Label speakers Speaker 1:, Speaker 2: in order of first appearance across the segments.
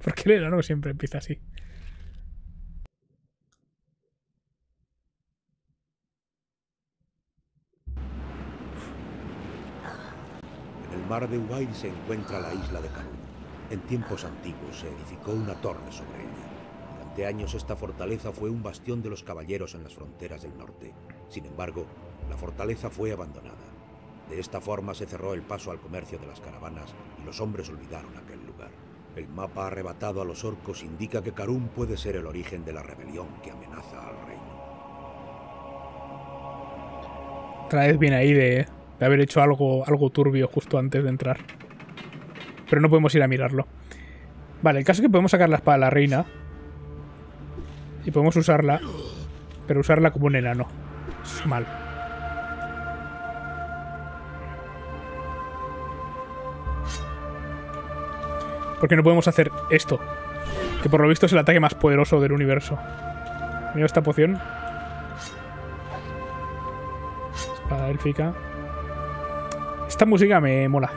Speaker 1: Porque el enano siempre empieza así.
Speaker 2: En el mar de Ubail se encuentra la isla de Karun. En tiempos antiguos se edificó una torre sobre ella. Durante años esta fortaleza fue un bastión de los caballeros en las fronteras del norte. Sin embargo, la fortaleza fue abandonada. De esta forma se cerró el paso al comercio de las caravanas y los hombres olvidaron aquel lugar. El mapa arrebatado a los orcos indica que Karun puede ser el origen de la rebelión que amenaza al reino.
Speaker 1: Otra vez viene ahí de, de haber hecho algo, algo turbio justo antes de entrar. Pero no podemos ir a mirarlo. Vale, el caso es que podemos sacar la espada de la reina. Y podemos usarla. Pero usarla como un enano. Es mal. Porque no podemos hacer esto. Que por lo visto es el ataque más poderoso del universo. Mira esta poción. Espada élfica. Esta música me mola.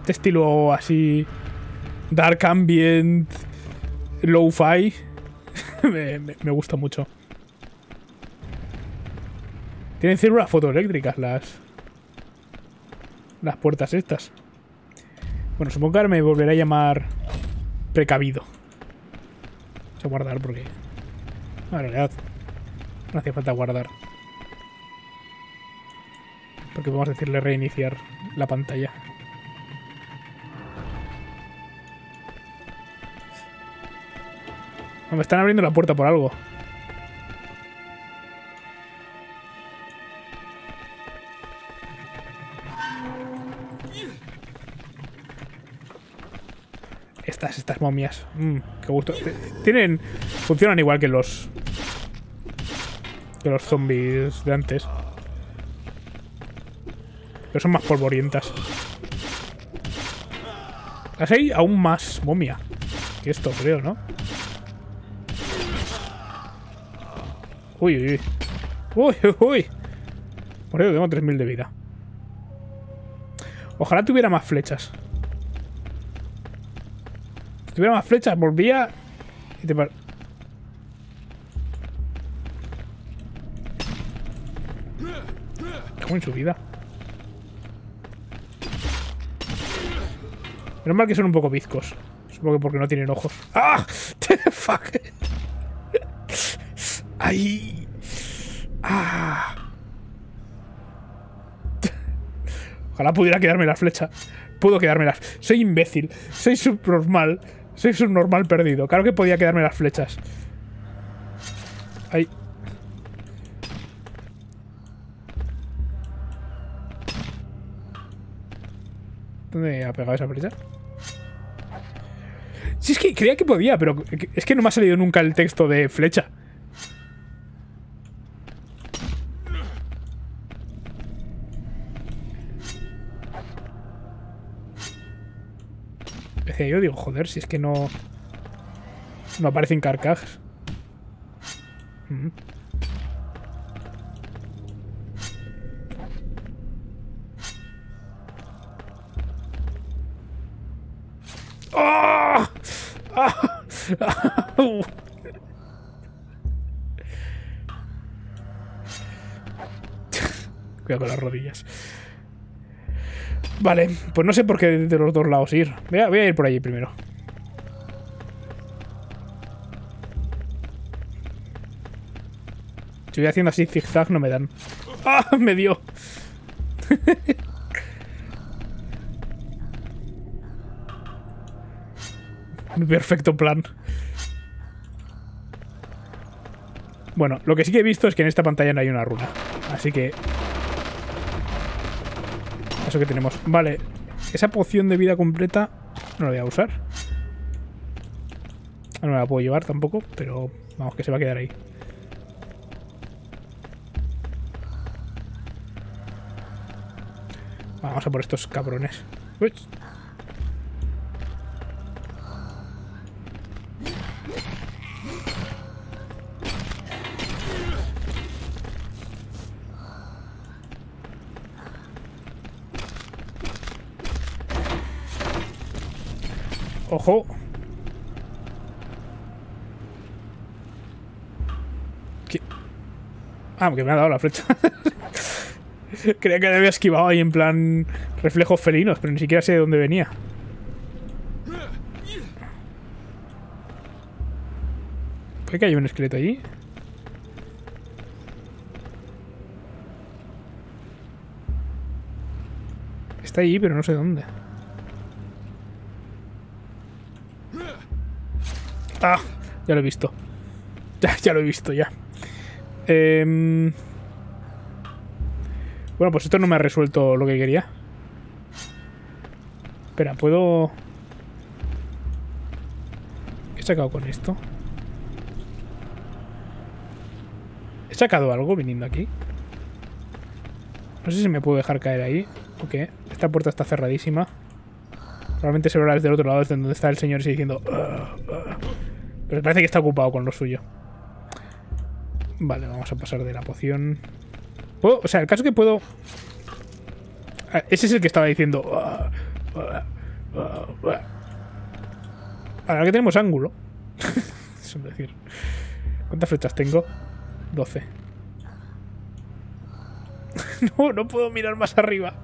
Speaker 1: Este estilo así. Dark ambient. Low-fi. me, me- gusta mucho. Tienen células fotoeléctricas las. Las puertas estas. Bueno, supongo que ahora me volverá a llamar. Precavido. Vamos a guardar porque. En realidad. No hace falta guardar. Porque a decirle reiniciar la pantalla. No, me están abriendo la puerta por algo. Momias. Mmm, qué gusto. Tienen. Funcionan igual que los. Que los zombies de antes. Pero son más polvorientas. Las hay aún más momia que esto, creo, ¿no? Uy, uy, uy. Uy, uy, uy. Por eso tengo 3000 de vida. Ojalá tuviera más flechas. Si tuviera más flechas, volvía y te par- en su vida. Menos mal que son un poco bizcos. Supongo que porque no tienen ojos. ¡Ah! ¡Fuck! ¡Ay! ¡Ah! Ojalá pudiera quedarme la flecha. Puedo quedarme las... Soy imbécil. Soy subnormal. Soy subnormal perdido. Claro que podía quedarme las flechas. Ay. ¿Dónde ha pegado esa flecha? Si es que creía que podía, pero es que no me ha salido nunca el texto de flecha. Yo, digo, joder, si es que no. No aparecen carcajes. Mm. ¡Au! Cuidado con las rodillas. Vale, pues no sé por qué de los dos lados ir. Voy a, ir por allí primero. Si voy haciendo así zigzag no me dan. ¡Ah! Me dio. Perfecto plan. Bueno, lo que sí que he visto es que en esta pantalla no hay una runa. Así que... Eso que tenemos. Vale. Esa poción de vida completa no la voy a usar. No me la puedo llevar tampoco, pero vamos, que se va a quedar ahí. Vamos a por estos cabrones. Uy. ¡Ojo! ¿Qué? Ah, que me ha dado la flecha. Creía que le había esquivado ahí en plan reflejos felinos, pero ni siquiera sé de dónde venía. ¿Puede que haya un esqueleto allí? Está allí, pero no sé dónde. Ah, ya lo he visto. Ya, lo he visto, ya. Bueno, pues esto no me ha resuelto lo que quería. Espera, ¿puedo...? ¿Qué he sacado con esto? ¿He sacado algo viniendo aquí? No sé si me puedo dejar caer ahí. ¿O qué? Esta puerta está cerradísima. Probablemente se verá desde el otro lado, desde donde está el señor ese diciendo... "Ah, ah". Pero parece que está ocupado con lo suyo. Vale, vamos a pasar de la poción. O sea, el caso es que puedo... Ah, Ese es el que estaba diciendo... "Ah, ah, ah, ah". Ahora que tenemos ángulo. es decir... ¿Cuántas flechas tengo? 12. no, no puedo mirar más arriba.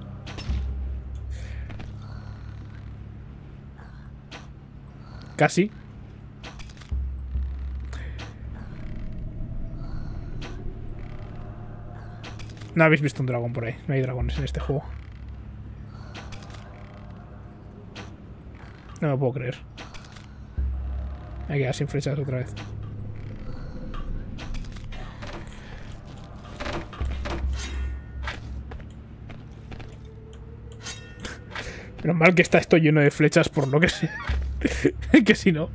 Speaker 1: Casi. No habéis visto un dragón por ahí. No hay dragones en este juego. No me puedo creer. Me he quedado sin flechas otra vez. Pero mal que está esto lleno de flechas por lo que sea. que si no.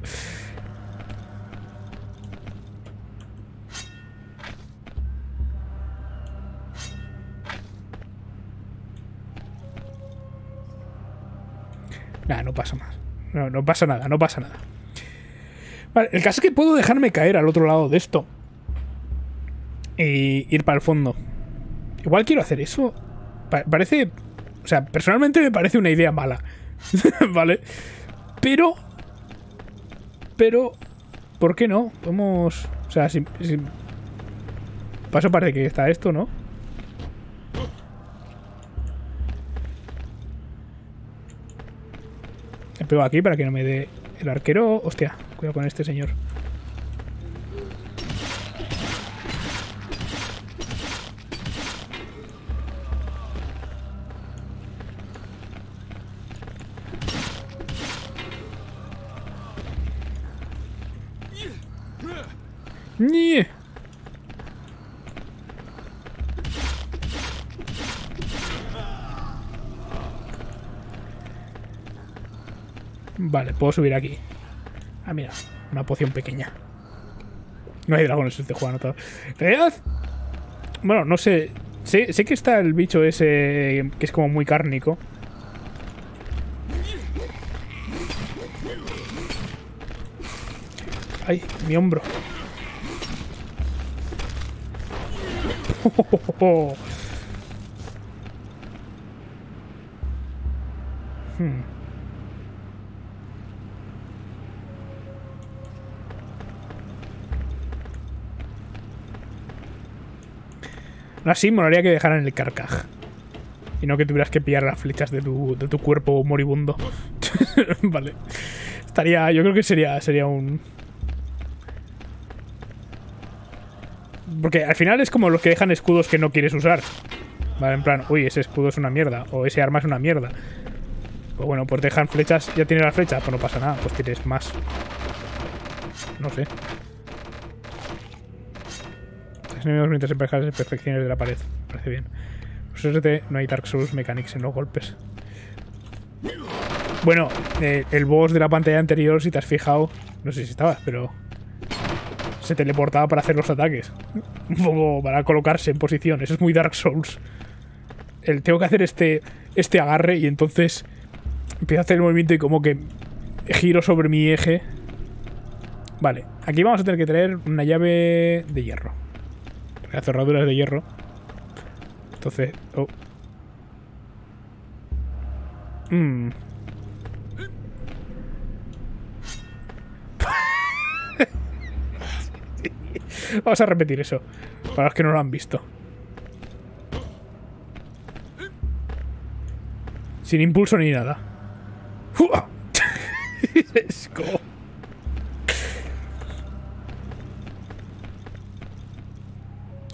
Speaker 1: No, pasa nada, no pasa nada. Vale, el caso es que puedo dejarme caer al otro lado de esto. Y ir para el fondo. Igual quiero hacer eso. Pa- parece. O sea, personalmente me parece una idea mala. ¿Vale? Pero. Pero. ¿Por qué no? Podemos. O sea, si. si paso parece que está esto, ¿no? Pego aquí para que no me dé el arquero. Hostia, cuidado con este señor. Vale, puedo subir aquí. Ah, mira, una poción pequeña. No hay dragones este juego anotado. En realidad, bueno, no sé. Sé, sé que está el bicho ese que es como muy cárnico. Ay, mi hombro. Hmm. Así, molaría que dejaran el carcaj. Y no que tuvieras que pillar las flechas de tu, de tu cuerpo moribundo. vale. Estaría. Yo creo que sería, sería un. Porque al final es como los que dejan escudos que no quieres usar. Vale, en plan, uy, ese escudo es una mierda. O ese arma es una mierda. Pues bueno, pues dejan flechas. Ya tienes las flechas, pues no pasa nada. Pues tienes más. No sé. Enemigos mientras emparejas las de la pared. Me parece bien. Por suerte no hay Dark Souls Mechanics en los golpes. Bueno, eh, el boss de la pantalla anterior, si te has fijado, no sé si estabas, pero se teleportaba para hacer los ataques. Un poco para colocarse en posición. Eso es muy Dark Souls. El, tengo que hacer este, este agarre y entonces empiezo a hacer el movimiento y como que giro sobre mi eje. Vale, aquí vamos a tener que traer una llave de hierro. La cerradura es de hierro. Entonces... Oh. Mm. Vamos a repetir eso. Para los que no lo han visto. Sin impulso ni nada. es como...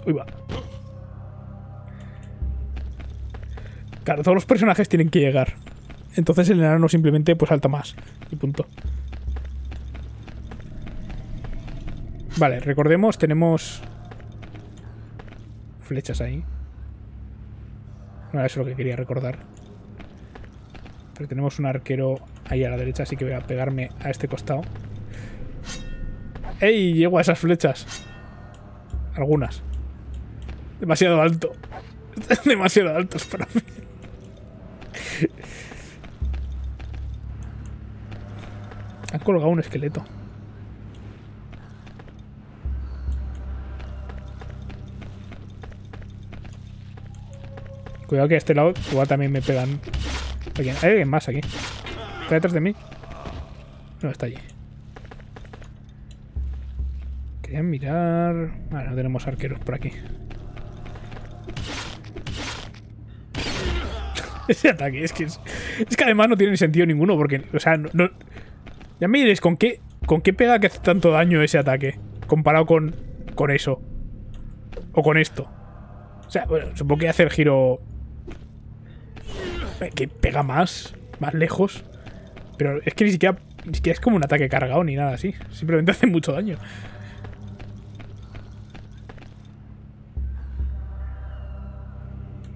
Speaker 1: Uy, va. Claro, todos los personajes tienen que llegar. Entonces el enano simplemente pues salta más. Y punto. Vale, recordemos, tenemos flechas ahí. No era eso lo que quería recordar. Pero tenemos un arquero ahí a la derecha, así que voy a pegarme a este costado. ¡Ey! Llego a esas flechas. Algunas. Demasiado alto. Demasiado altos para mí. Han colgado un esqueleto. Cuidado que a este lado igual también me pegan. Hay alguien más aquí. ¿Está detrás de mí? No, está allí. Quería mirar... Vale, no tenemos arqueros por aquí. Ese ataque, es que es, que además no tiene sentido ninguno, porque, o sea, no, ya me diréis, ¿con qué, ¿con qué pega que hace tanto daño ese ataque? Comparado con, con eso. O con esto. O sea, bueno, supongo que hace el giro... Eh, que pega más, más lejos. Pero es que ni siquiera, ni siquiera es como un ataque cargado ni nada así. Simplemente hace mucho daño.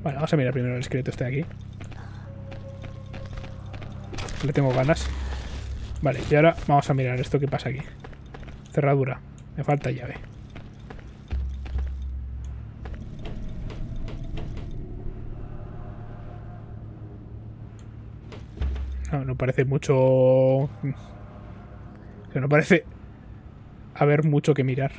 Speaker 1: Bueno, vamos a mirar primero el esqueleto este de aquí. Le tengo ganas. Vale, y ahora vamos a mirar esto que pasa aquí. Cerradura. Me falta llave. No, no parece mucho... No parece haber mucho que mirar.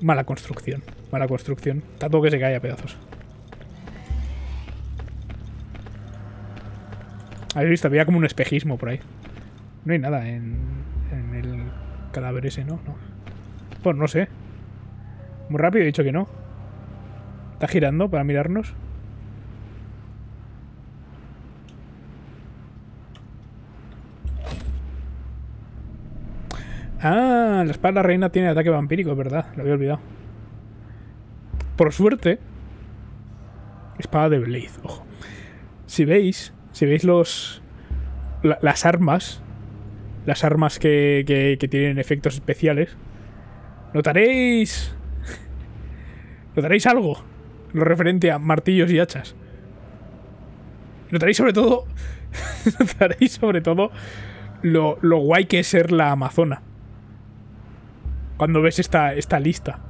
Speaker 1: Mala construcción. Mala construcción. Tanto que se cae a pedazos. Habéis visto, había como un espejismo por ahí. No hay nada en, en el cadáver ese, ¿no? ¿no? Pues no sé. Muy rápido he dicho que no. ¿Está girando para mirarnos? Ah, la espada reina tiene ataque vampírico, verdad. Lo había olvidado. Por suerte, espada de Blade, ojo. Si veis, si veis los las armas, las armas que, que, tienen efectos especiales, notaréis notaréis algo lo referente a martillos y hachas. Notaréis sobre todo notaréis sobre todo lo, lo guay que es ser la amazona. Cuando ves esta, esta lista.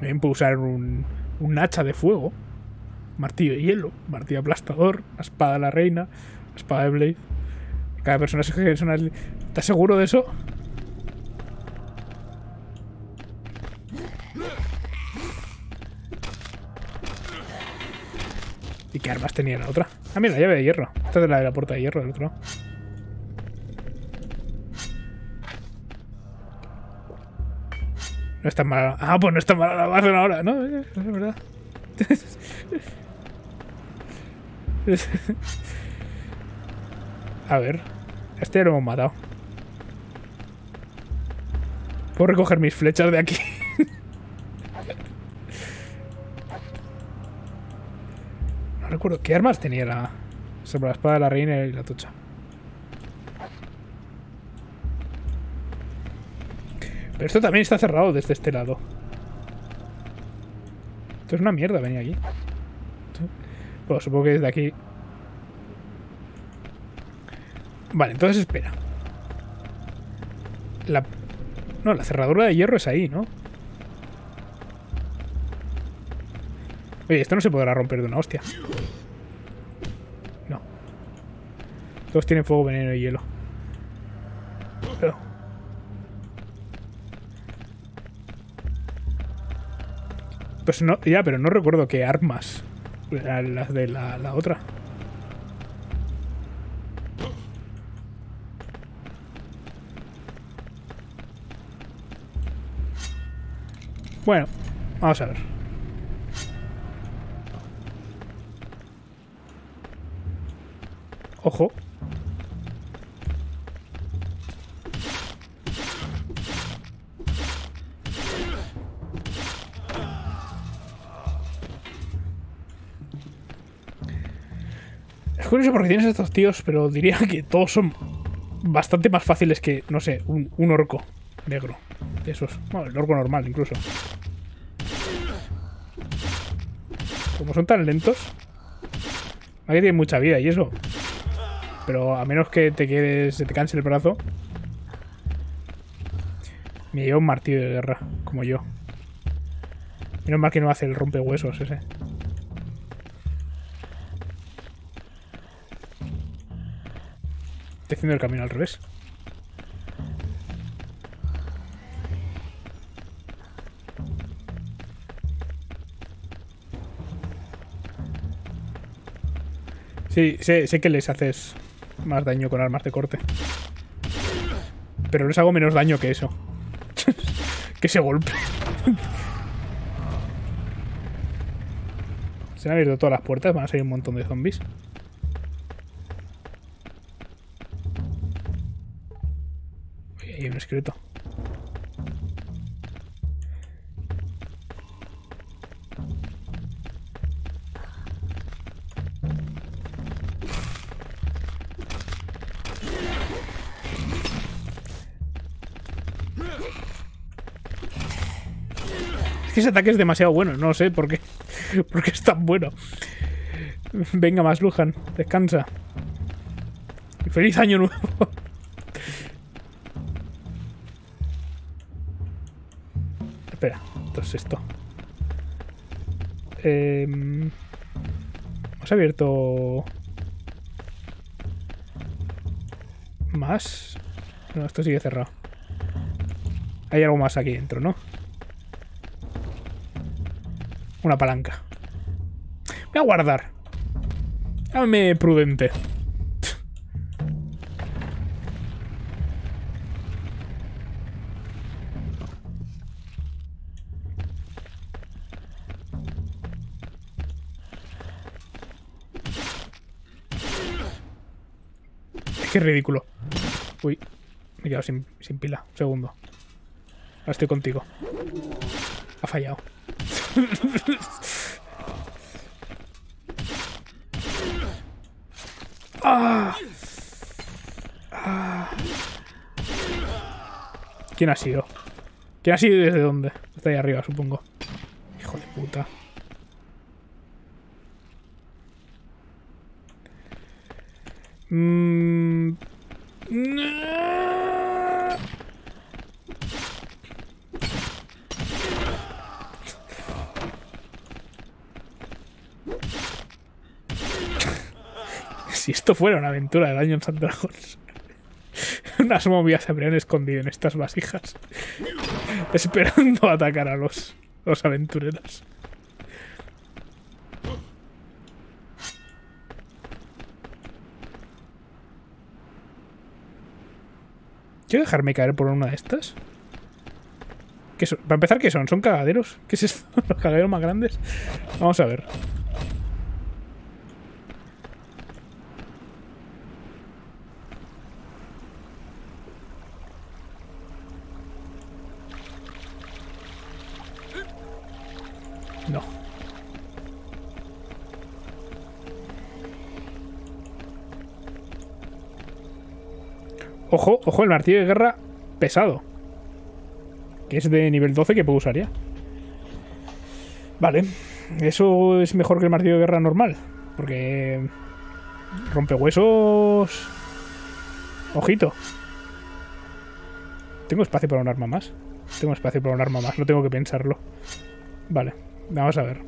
Speaker 1: Bien, puedo usar un, un hacha de fuego, martillo de hielo, martillo aplastador, la espada de la reina, espada de Blade. Cada personaje es una... ¿Estás seguro de eso? ¿Y qué armas tenía la otra? Ah, mira, la llave de hierro. Esta es la de la puerta de hierro del otro. No está mal. Ah, pues no está mal la base ahora, ¿no? Es verdad. A ver. Este ya lo hemos matado. Puedo recoger mis flechas de aquí. no recuerdo. ¿Qué armas tenía la... Sobre la espada de la reina y la tocha? Pero esto también está cerrado desde este lado. Esto es una mierda venir aquí. Bueno, supongo que desde aquí... Vale, entonces espera. La... No, la cerradura de hierro es ahí, ¿no? Oye, esto no se podrá romper de una hostia. No. Todos tienen fuego, veneno y hielo. Pues no, ya, pero no recuerdo qué armas. eran Las de la, la otra. Bueno, vamos a ver. Ojo. Curioso porque tienes estos tíos, pero diría que todos son bastante más fáciles que, no sé, un, orco negro. Esos. Bueno, el orco normal incluso. Como son tan lentos. Aquí tienen mucha vida y eso. Pero a menos que te quedes, se te canse el brazo. Me lleva un martillo de guerra, como yo. Menos mal que no hace el rompehuesos ese. Estoy haciendo el camino al revés. Sí, sé, sé que les haces más daño con armas de corte. Pero les hago menos daño que eso. que ese golpe. Se han abierto todas las puertas, van a salir un montón de zombies. Es que ese ataque es demasiado bueno, no sé por qué. por qué es tan bueno. Venga, más Lujan, descansa. Y feliz año nuevo. Entonces esto. Eh, ¿Hemos abierto más? No, esto sigue cerrado. Hay algo más aquí dentro, ¿no? Una palanca. Voy a guardar. Dame prudente. Es ridículo. Uy, me he quedado sin, sin pila. Un segundo. Ahora estoy contigo. Ha fallado. Ah. Ah. ¿Quién ha sido? ¿Quién ha sido y desde dónde? Está ahí arriba, supongo. Hijo de puta. Mm. Si esto fuera una aventura de Dungeons and Dragons, unas momias se habrían escondido en estas vasijas, esperando atacar a los, los aventureros. ¿Quiero dejarme caer por una de estas? ¿Qué son? Para empezar, ¿qué son? ¿Son cagaderos? ¿Qué es esto? ¿Los cagaderos más grandes? Vamos a ver. Ojo, ojo, el martillo de guerra pesado. Que es de nivel 12 que puedo usar ya. Vale. Eso es mejor que el martillo de guerra normal. Porque... Rompe huesos... Ojito. ¿Tengo espacio para un arma más? Tengo espacio para un arma más, no tengo que pensarlo. Vale, vamos a ver.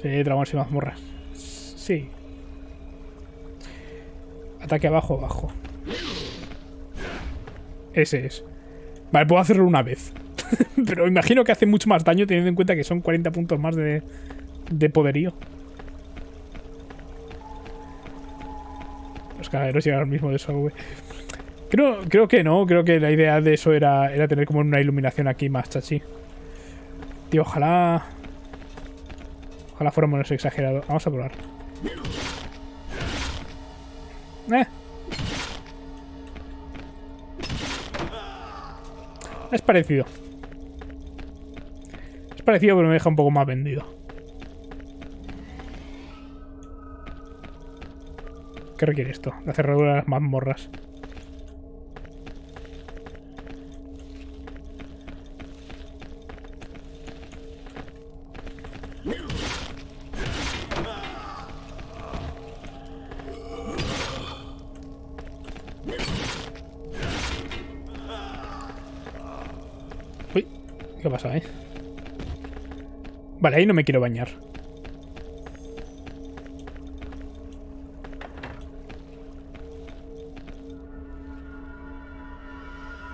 Speaker 1: Sí, dragones y mazmorras. Sí. Ataque abajo, abajo. Ese es. Vale, puedo hacerlo una vez. Pero imagino que hace mucho más daño teniendo en cuenta que son 40 puntos más de, de poderío. Los caballeros llegan al mismo desagüe. Creo, creo que no, creo que la idea de eso era, era tener como una iluminación aquí más chachi. Tío, ojalá... Ojalá fuera menos exagerado. Vamos a probar. Eh. Es parecido. Es parecido, pero me deja un poco más vendido. ¿Qué requiere esto? La cerradura de las mazmorras. Ahí no me quiero bañar.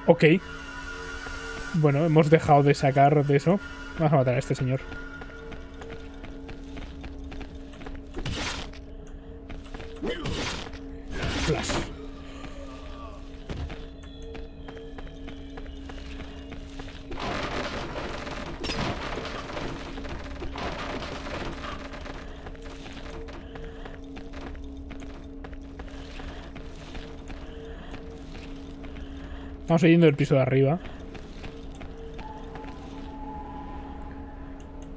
Speaker 1: Ok. Bueno, hemos dejado de sacar de eso. Vamos a matar a este señor. Estamos yendo del piso de arriba.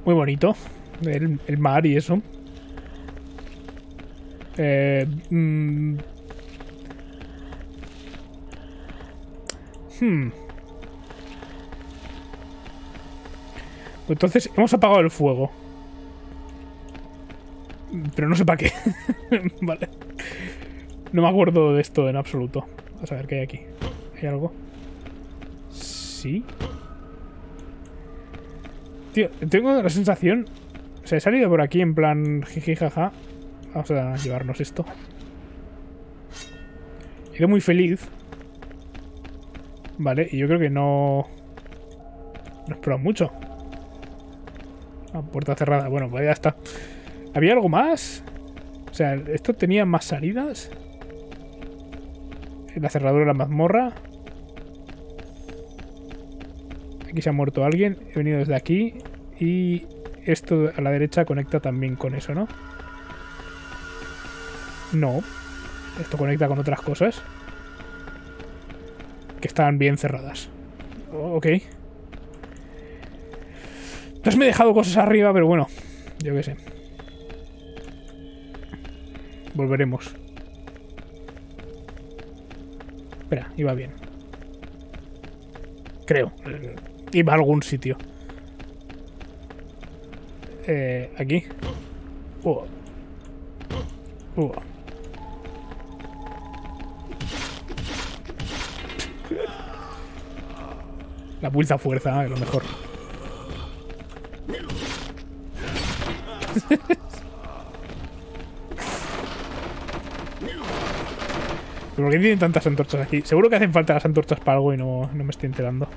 Speaker 1: Muy bonito. El, el mar y eso. Eh, mm. Hmm. Entonces, hemos apagado el fuego. Pero no sé para qué. vale. No me acuerdo de esto en absoluto. Vamos a ver qué hay aquí. ¿Hay algo? Sí. Tío, tengo la sensación... O sea, he salido por aquí en plan jiji jaja. Vamos a llevarnos esto. He ido muy feliz. Vale, y yo creo que no... No espero mucho. Ah, puerta cerrada. Bueno, pues ya está. ¿Había algo más? O sea, ¿esto tenía más salidas? La cerradura de la mazmorra. Aquí se ha muerto alguien. He venido desde aquí. Y esto a la derecha conecta también con eso, ¿no? No. Esto conecta con otras cosas. Que están bien cerradas. Ok. Entonces me he dejado cosas arriba, pero bueno. Yo qué sé. Volveremos. Espera, iba bien. Creo. Iba a algún sitio. Eh, aquí. Uh. Uh. La pulsa fuerza, es lo mejor. ¿Pero por qué tienen tantas antorchas aquí? Seguro que hacen falta las antorchas para algo y no, no me estoy enterando.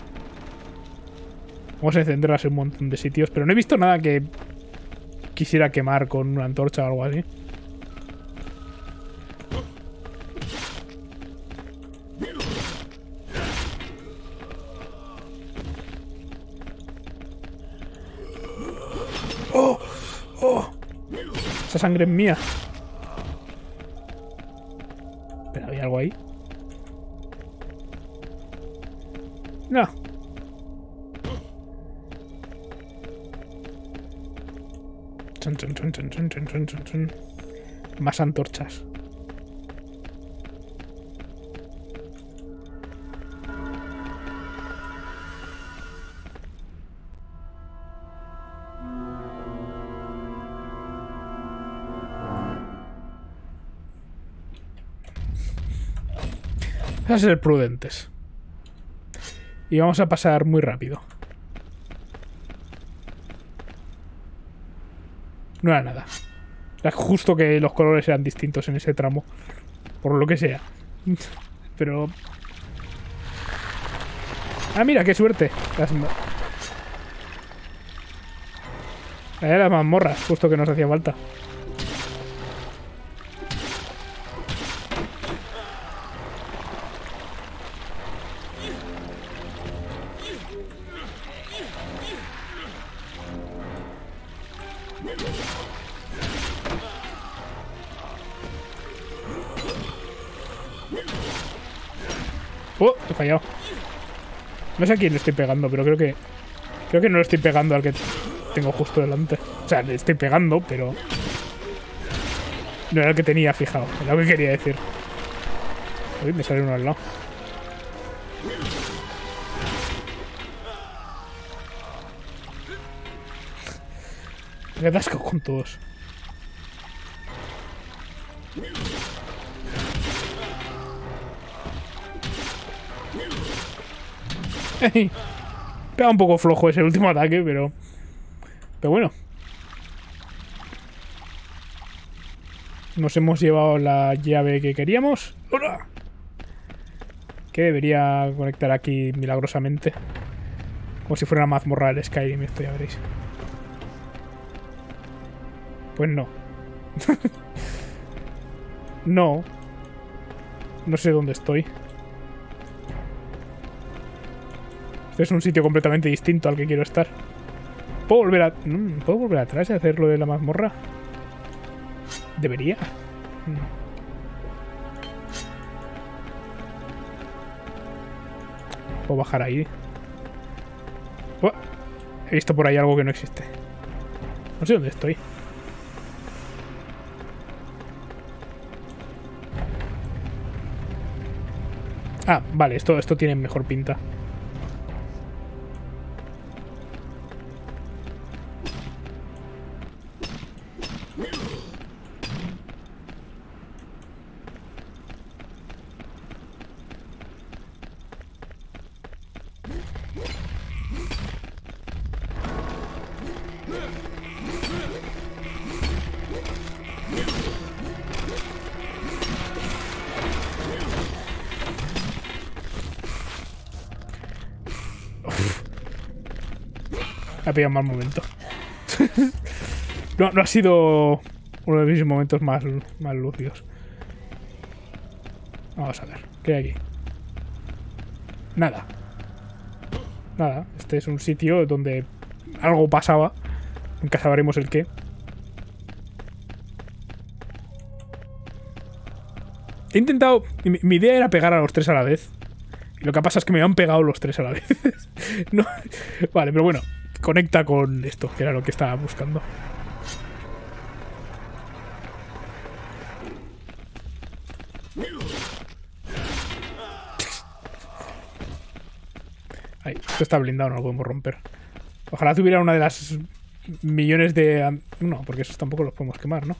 Speaker 1: Vamos a encenderlas en un montón de sitios, pero no he visto nada que quisiera quemar con una antorcha o algo así. ¡Oh! ¡Oh! Esa sangre es mía. Chun. Más antorchas. Vamos a ser prudentes. Y vamos a pasar muy rápido. No era nada. Era justo que los colores eran distintos en ese tramo. Por lo que sea. Pero... Ah, mira, qué suerte. Las... Allá las mazmorras, justo que nos hacía falta. No sé a quién le estoy pegando, pero creo que... Creo que no le estoy pegando al que tengo justo delante. O sea, le estoy pegando, pero... No era el que tenía fijado. Era lo que quería decir. Uy, me sale uno al lado. Me atasco con todos. Pega un poco flojo ese último ataque, pero... Pero bueno. Nos hemos llevado la llave que queríamos. ¡Hola! Que debería conectar aquí milagrosamente. Como si fuera una mazmorra del Skyrim, esto ya veréis. Pues no. no. No sé dónde estoy. Es un sitio completamente distinto al que quiero estar. ¿Puedo volver, a... mm, ¿Puedo volver atrás y hacer lo de la mazmorra? Debería. Mm. Puedo bajar ahí. Oh, he visto por ahí algo que no existe. No sé dónde estoy. Ah, vale, esto, esto tiene mejor pinta. Ha pillado mal momento. no, no ha sido uno de mis momentos más, más lúcidos. Vamos a ver, ¿qué hay aquí? Nada. Nada, este es un sitio donde algo pasaba. Nunca sabremos el qué. He intentado... Mi, mi idea era pegar a los tres a la vez. Y lo que pasa es que me han pegado los tres a la vez. no, vale, pero bueno. Conecta con esto, que era lo que estaba buscando. Ahí, esto está blindado, no lo podemos romper. Ojalá tuviera una de las millones de... No, porque esos tampoco los podemos quemar, ¿no?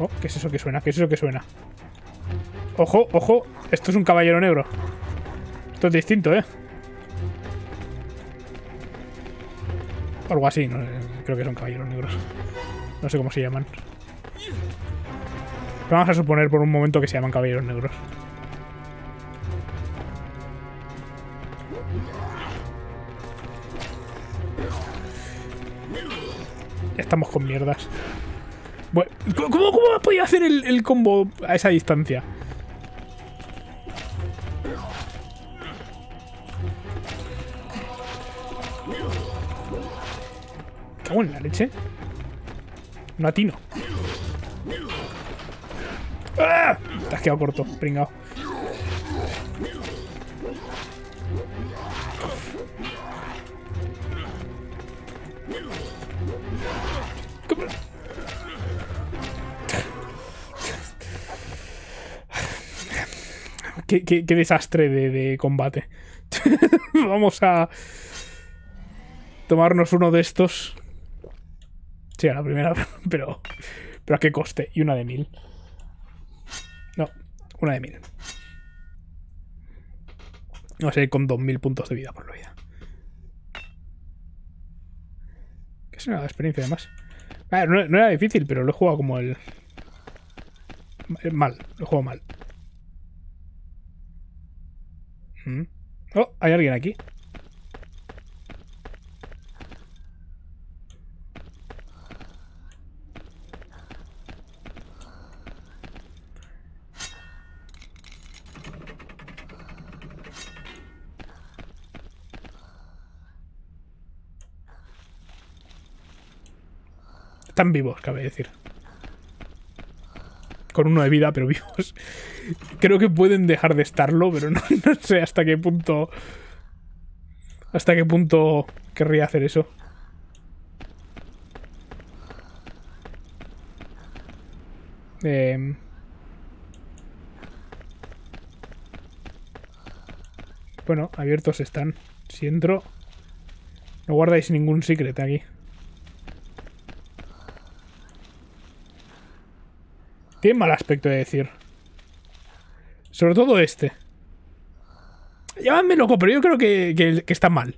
Speaker 1: Oh, ¿qué es eso que suena? ¿Qué es eso que suena? Ojo, ojo, esto es un caballero negro. Esto es distinto, ¿eh? Algo así, no, creo que son caballeros negros. No sé cómo se llaman. Vamos a suponer por un momento que se llaman caballeros negros. Ya estamos con mierdas. Bueno, ¿Cómo, cómo has podido hacer el combo a esa distancia? Cago la leche. No atino. ¡Ah! Te has quedado corto, pringao. Qué, desastre de, de combate. Vamos a tomarnos uno de estos. Sí, a la primera, pero, pero a qué coste. Y una de mil. No, una de mil. Vamos a ir con 2000 puntos de vida por la vida. Que es una experiencia además. Ah, no, no era difícil, pero lo he jugado como el. Mal, lo he jugado mal. Oh, hay alguien aquí. Están vivos, cabe decir. Con uno de vida, pero vivos. Creo que pueden dejar de estarlo, pero no, sé hasta qué punto... Hasta qué punto querría hacer eso. Eh... Bueno, abiertos están. Si entro... No guardáis ningún secret aquí. Tiene mal aspecto de decir. Sobre todo este. Llámame loco, pero yo creo que, que- está mal.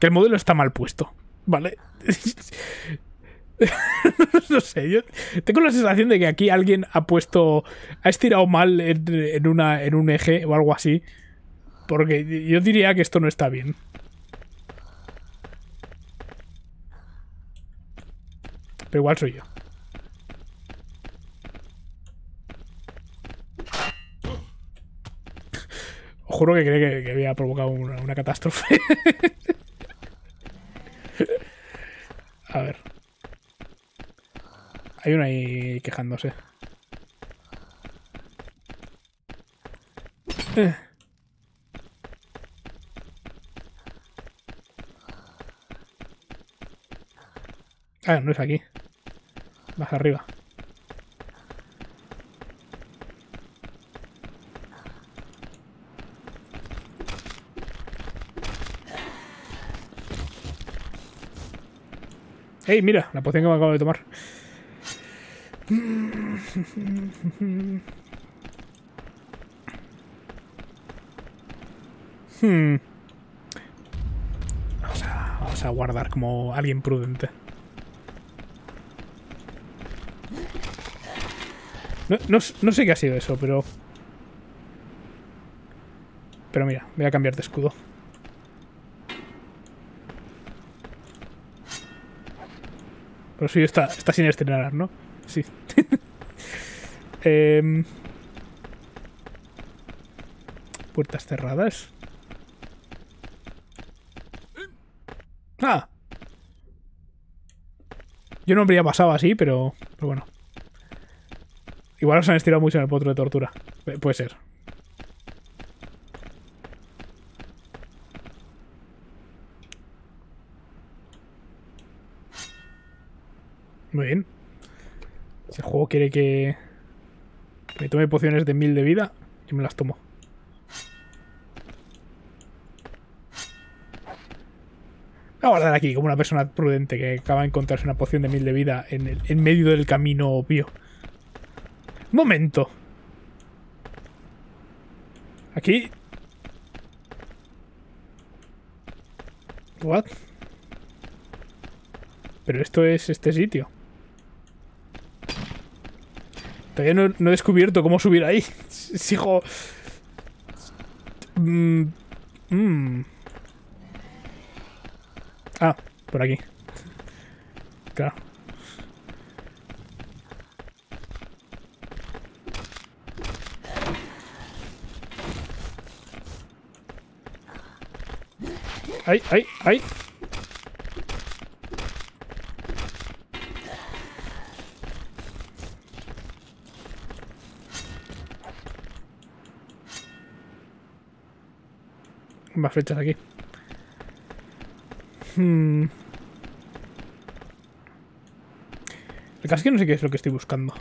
Speaker 1: Que el modelo está mal puesto. ¿Vale? no sé, yo tengo la sensación de que aquí alguien ha puesto. Ha estirado mal en, en una, en un eje o algo así. Porque yo diría que esto no está bien. Pero igual soy yo. Os juro que creí que, había provocado una, una catástrofe. A ver. Hay uno ahí quejándose. Ah, no es aquí. Más arriba. ¡Ey, mira! La poción que me acabo de tomar. Hmm. Vamos a, guardar como alguien prudente. No, no sé qué ha sido eso, pero... Pero mira, voy a cambiar de escudo. Pero sí, está, está sin estrenar, ¿no? Sí. Em, puertas cerradas. ¡Ah! Yo no habría pasado así, pero, pero bueno. Igual os han estirado mucho en el potro de tortura. Pu- puede ser. Muy bien. Si el juego quiere que, me tome pociones de mil de vida, yo me las tomo. Voy a guardar aquí como una persona prudente que acaba de encontrarse una poción de mil de vida en, el- en medio del camino obvio. Momento. Aquí. What? Pero esto es este sitio. Todavía no, he descubierto cómo subir ahí. Sigo. Mm, mm. Ah, por aquí. Claro. ¡Ay, ay, ay! Más flechas aquí. Hmm. El caso es que no sé qué es lo que estoy buscando.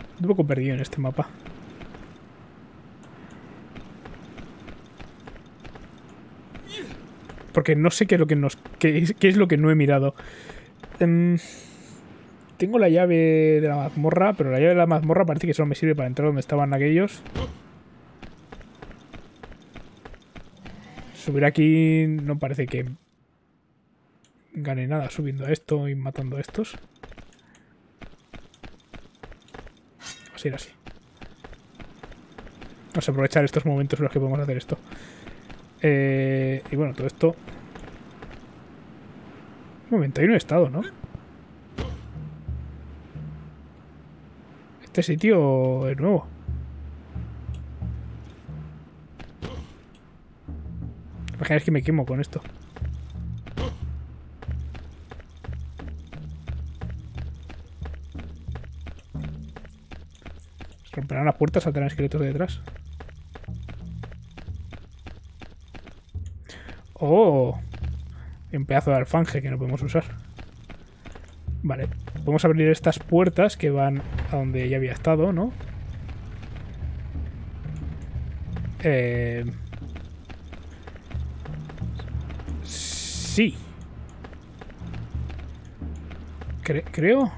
Speaker 1: Estoy un poco perdido en este mapa. Porque no sé qué es lo que nos. qué es, lo que no he mirado. Em, tengo la llave de la mazmorra, pero la llave de la mazmorra parece que solo me sirve para entrar donde estaban aquellos. Subir aquí no parece que gane nada subiendo a esto y matando a estos. Va a ser así. Vamos a aprovechar estos momentos en los que podemos hacer esto. Eh, y bueno, todo esto... Un momento, hay un estado, ¿no? Este sitio es nuevo. La es que me quemo con esto. ¿Se romperán las puertas? ¿Saltarán esqueletos de detrás? ¡Oh! Un pedazo de alfanje que no podemos usar. Vale. Podemos abrir estas puertas que van a donde ya había estado, ¿no? Eh... Sí. creo...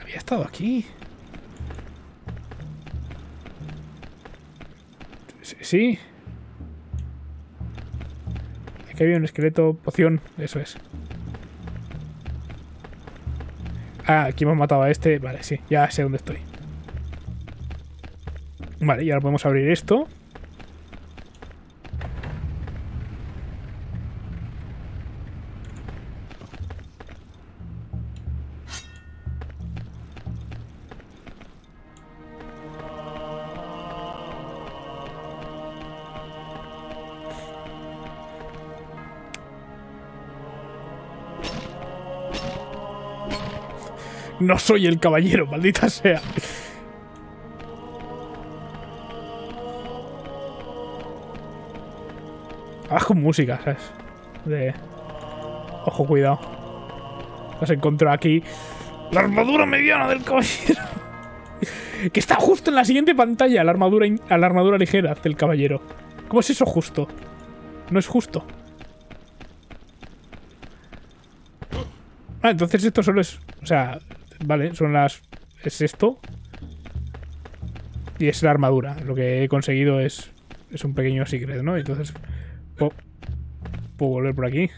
Speaker 1: Había estado aquí. Sí. Aquí había un esqueleto poción, eso es. Ah, aquí hemos matado a este. Vale, sí, ya sé dónde estoy. Vale, y ahora podemos abrir esto. No soy el caballero, maldita sea. Abajo música, ¿sabes? De... Ojo, cuidado. Has encontrado aquí la armadura mediana del caballero. que está justo en la siguiente pantalla, la armadura, la armadura ligera del caballero. ¿Cómo es eso justo? No es justo. Ah, entonces esto solo es... O sea, Vale, son las... Es esto. Y es la armadura. Lo que he conseguido es... Es un pequeño secret, ¿no? Entonces... Puedo, puedo volver por aquí.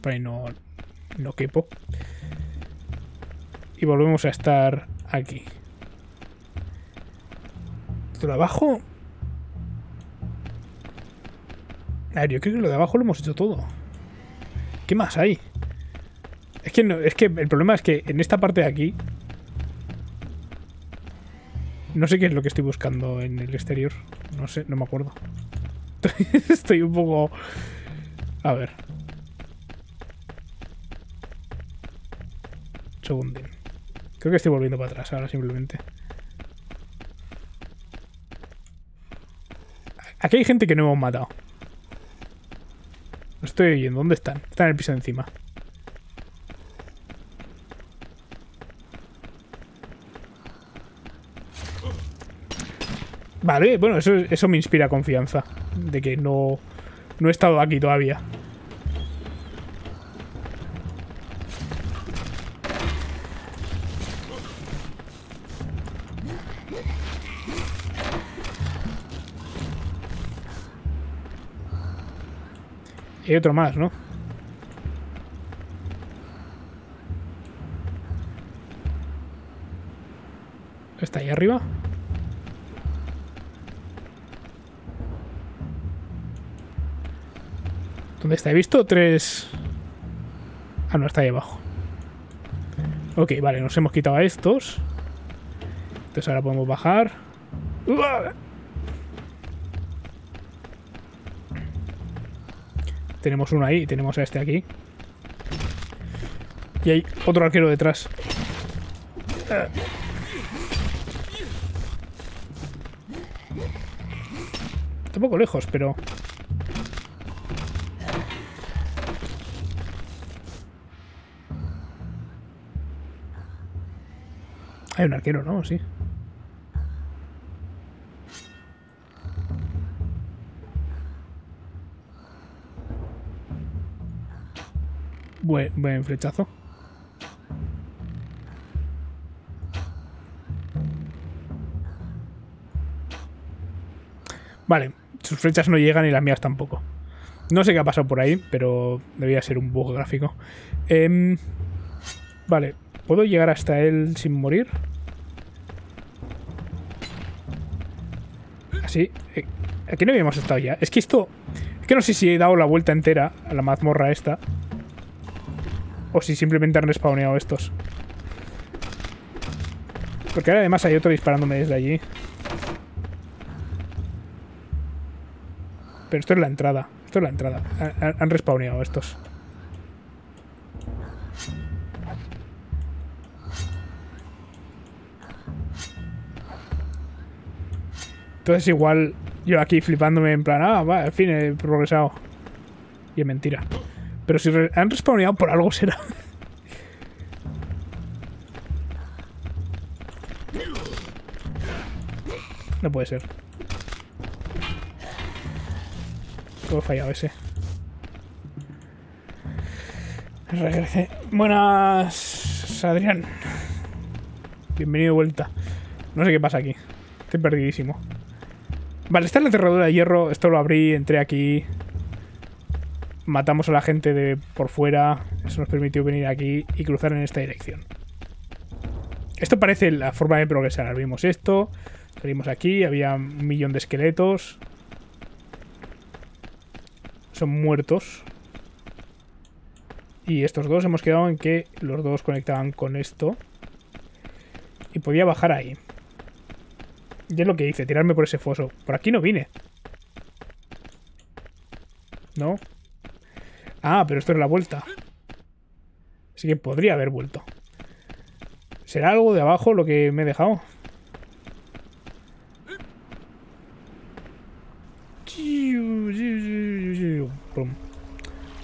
Speaker 1: Por ahí no... No quepo. Y volvemos a estar aquí. ¿Lo de abajo? A ver, yo creo que lo de abajo lo hemos hecho todo. ¿Qué más hay? Es que, no, es que el problema es que en esta parte de aquí... No sé qué es lo que estoy buscando en el exterior. No sé, no me acuerdo. estoy un poco... A ver. Segundín. Creo que estoy volviendo para atrás ahora simplemente. Aquí hay gente que no hemos matado. No estoy oyendo. ¿Dónde están? Están en el piso de encima. Vale, bueno, eso, eso me inspira confianza. De que no, no he estado aquí todavía. Y otro más, ¿no? ¿Está ahí arriba? ¿Dónde está? He visto tres... Ah, no, está ahí abajo. Ok, vale, nos hemos quitado a estos. Entonces ahora podemos bajar. Tenemos uno ahí y tenemos a este aquí. Y hay otro arquero detrás. Está un poco lejos, pero... Hay un arquero, ¿no? Sí. Buen, flechazo. Vale, sus flechas no llegan y las mías tampoco. No sé qué ha pasado por ahí, pero debía ser un bug gráfico. Em, vale, ¿Puedo llegar hasta él sin morir? Así. eh, aquí no habíamos estado ya. Es que esto... Es que no sé si he dado la vuelta entera a la mazmorra esta. O si simplemente han respawneado estos. Porque ahora además hay otro disparándome desde allí. Pero esto es la entrada. Esto es la entrada. Han, han- respawneado estos. Entonces igual yo aquí flipándome en plan, ah, va, al fin he progresado. Y es mentira. Pero si han respawneado por algo será. No puede ser. ¿Cómo he fallado ese? Regrese. Buenas, Adrián. Bienvenido de vuelta. No sé qué pasa aquí. Estoy perdidísimo. Vale, esta es la cerradura de hierro. Esto lo abrí, entré aquí. Matamos a la gente de por fuera. Eso nos permitió venir aquí y cruzar en esta dirección. Esto parece la forma de progresar. Vimos esto. Salimos aquí. Había un millón de esqueletos. Son muertos. Y estos dos hemos quedado en que los dos conectaban con esto. Y podía bajar ahí. Y es lo que hice, tirarme por ese foso. Por aquí no vine. ¿No? Ah, pero esto es la vuelta. Así que podría haber vuelto. ¿Será algo de abajo lo que me he dejado?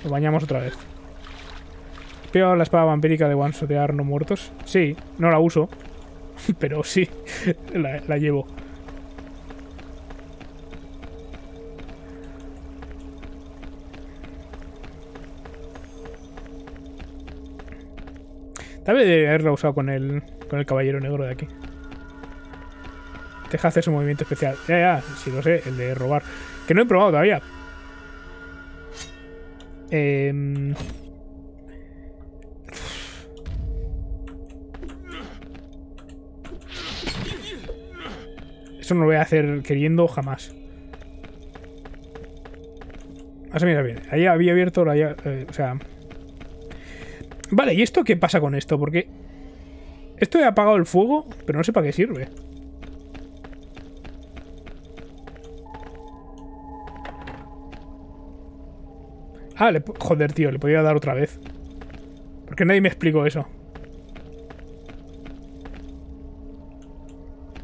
Speaker 1: Nos bañamos otra vez. ¿Pego la espada vampírica de one-shotear no muertos? Sí, no la uso. Pero sí, la llevo. Tal vez debería haberla usado con el, con el caballero negro de aquí. Deja hacer su movimiento especial. Ya, ya, sí lo sé, el de robar. Que no he probado todavía. Em, Eso no lo voy a hacer queriendo jamás. Vamos a mirar bien. Ahí había abierto la eh, o sea... Vale, ¿y esto qué pasa con esto? Porque... Esto he apagado el fuego, pero no sé para qué sirve. Ah, le, joder, tío, le podía dar otra vez. ¿Por qué nadie me explicó eso?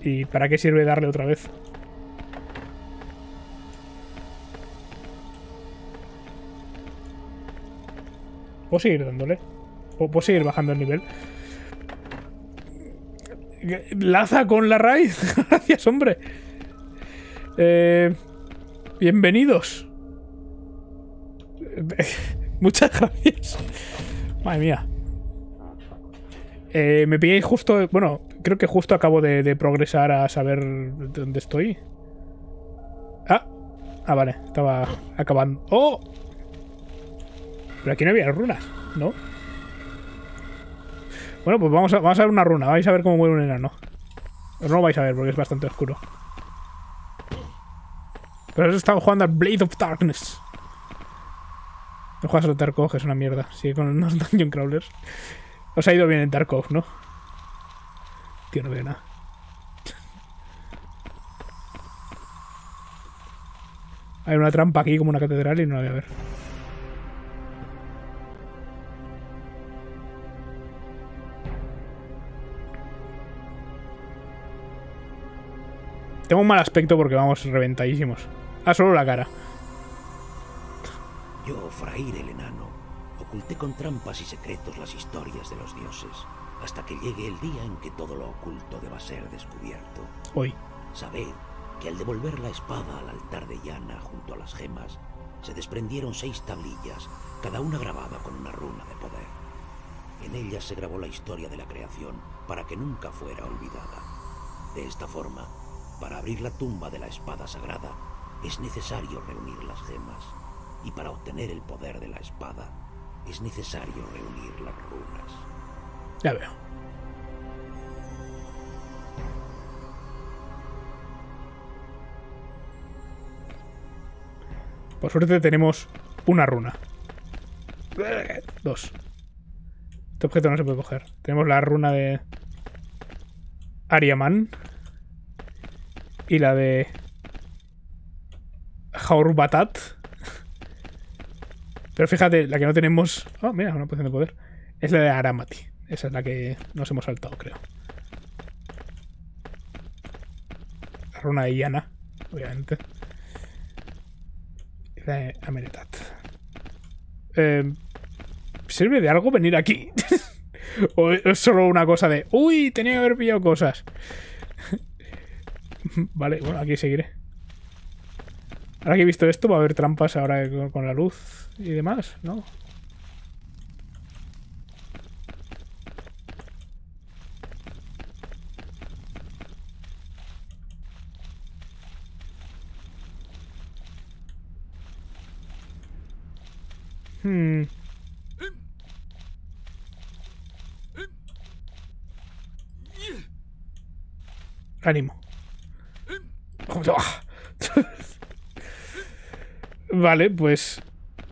Speaker 1: ¿Y para qué sirve darle otra vez? Puedo seguir dándole. Puedo, puedo seguir bajando el nivel. Laza con la raíz. Gracias, hombre. Eh, bienvenidos. Muchas gracias. Madre mía. Eh, me pilláis justo. Bueno, creo que justo acabo de, de progresar a saber dónde estoy. Ah, ah, vale, estaba acabando. ¡Oh! Pero aquí no había runas, ¿no? Bueno, pues vamos a, vamos a ver una runa. Vais a ver cómo muere un enano. Pero no lo vais a ver porque es bastante oscuro. Pero eso estaba jugando al Blade of Darkness. No juegas al Tarkov, es una mierda. Sigue con unos Dungeon Crawlers. Os ha ido bien en Tarkov, ¿no? Tío, no veo nada. Hay una trampa aquí como una catedral y no la voy a ver. Tengo un mal aspecto porque vamos reventadísimos. Ah, solo la cara.
Speaker 2: Yo, Frair el enano, oculté con trampas y secretos las historias de los dioses, hasta que llegue el día en que todo lo oculto deba ser descubierto.
Speaker 1: Hoy.
Speaker 2: Sabed que al devolver la espada al altar de Yana junto a las gemas, se desprendieron seis tablillas, cada una grabada con una runa de poder. En ellas se grabó la historia de la creación para que nunca fuera olvidada. De esta forma, para abrir la tumba de la espada sagrada, es necesario reunir las gemas, y para obtener el poder de la espada, es necesario reunir las runas.
Speaker 1: Ya veo. Por suerte tenemos una runa. Dos. Este objeto no se puede coger. Tenemos la runa de Ariaman y la de Batat. Pero fíjate, la que no tenemos... Oh, mira, una poción de poder. Es la de Aramati. Esa es la que nos hemos saltado, creo. La runa de Iana, obviamente. Y la de Amenetat. Eh, ¿Sirve de algo venir aquí? ¿O es solo una cosa de... Uy, tenía que haber pillado cosas? vale, bueno, aquí seguiré. Ahora que he visto esto, va a haber trampas ahora con la luz y demás, ¿no? Hmm. Ánimo. Vale, pues...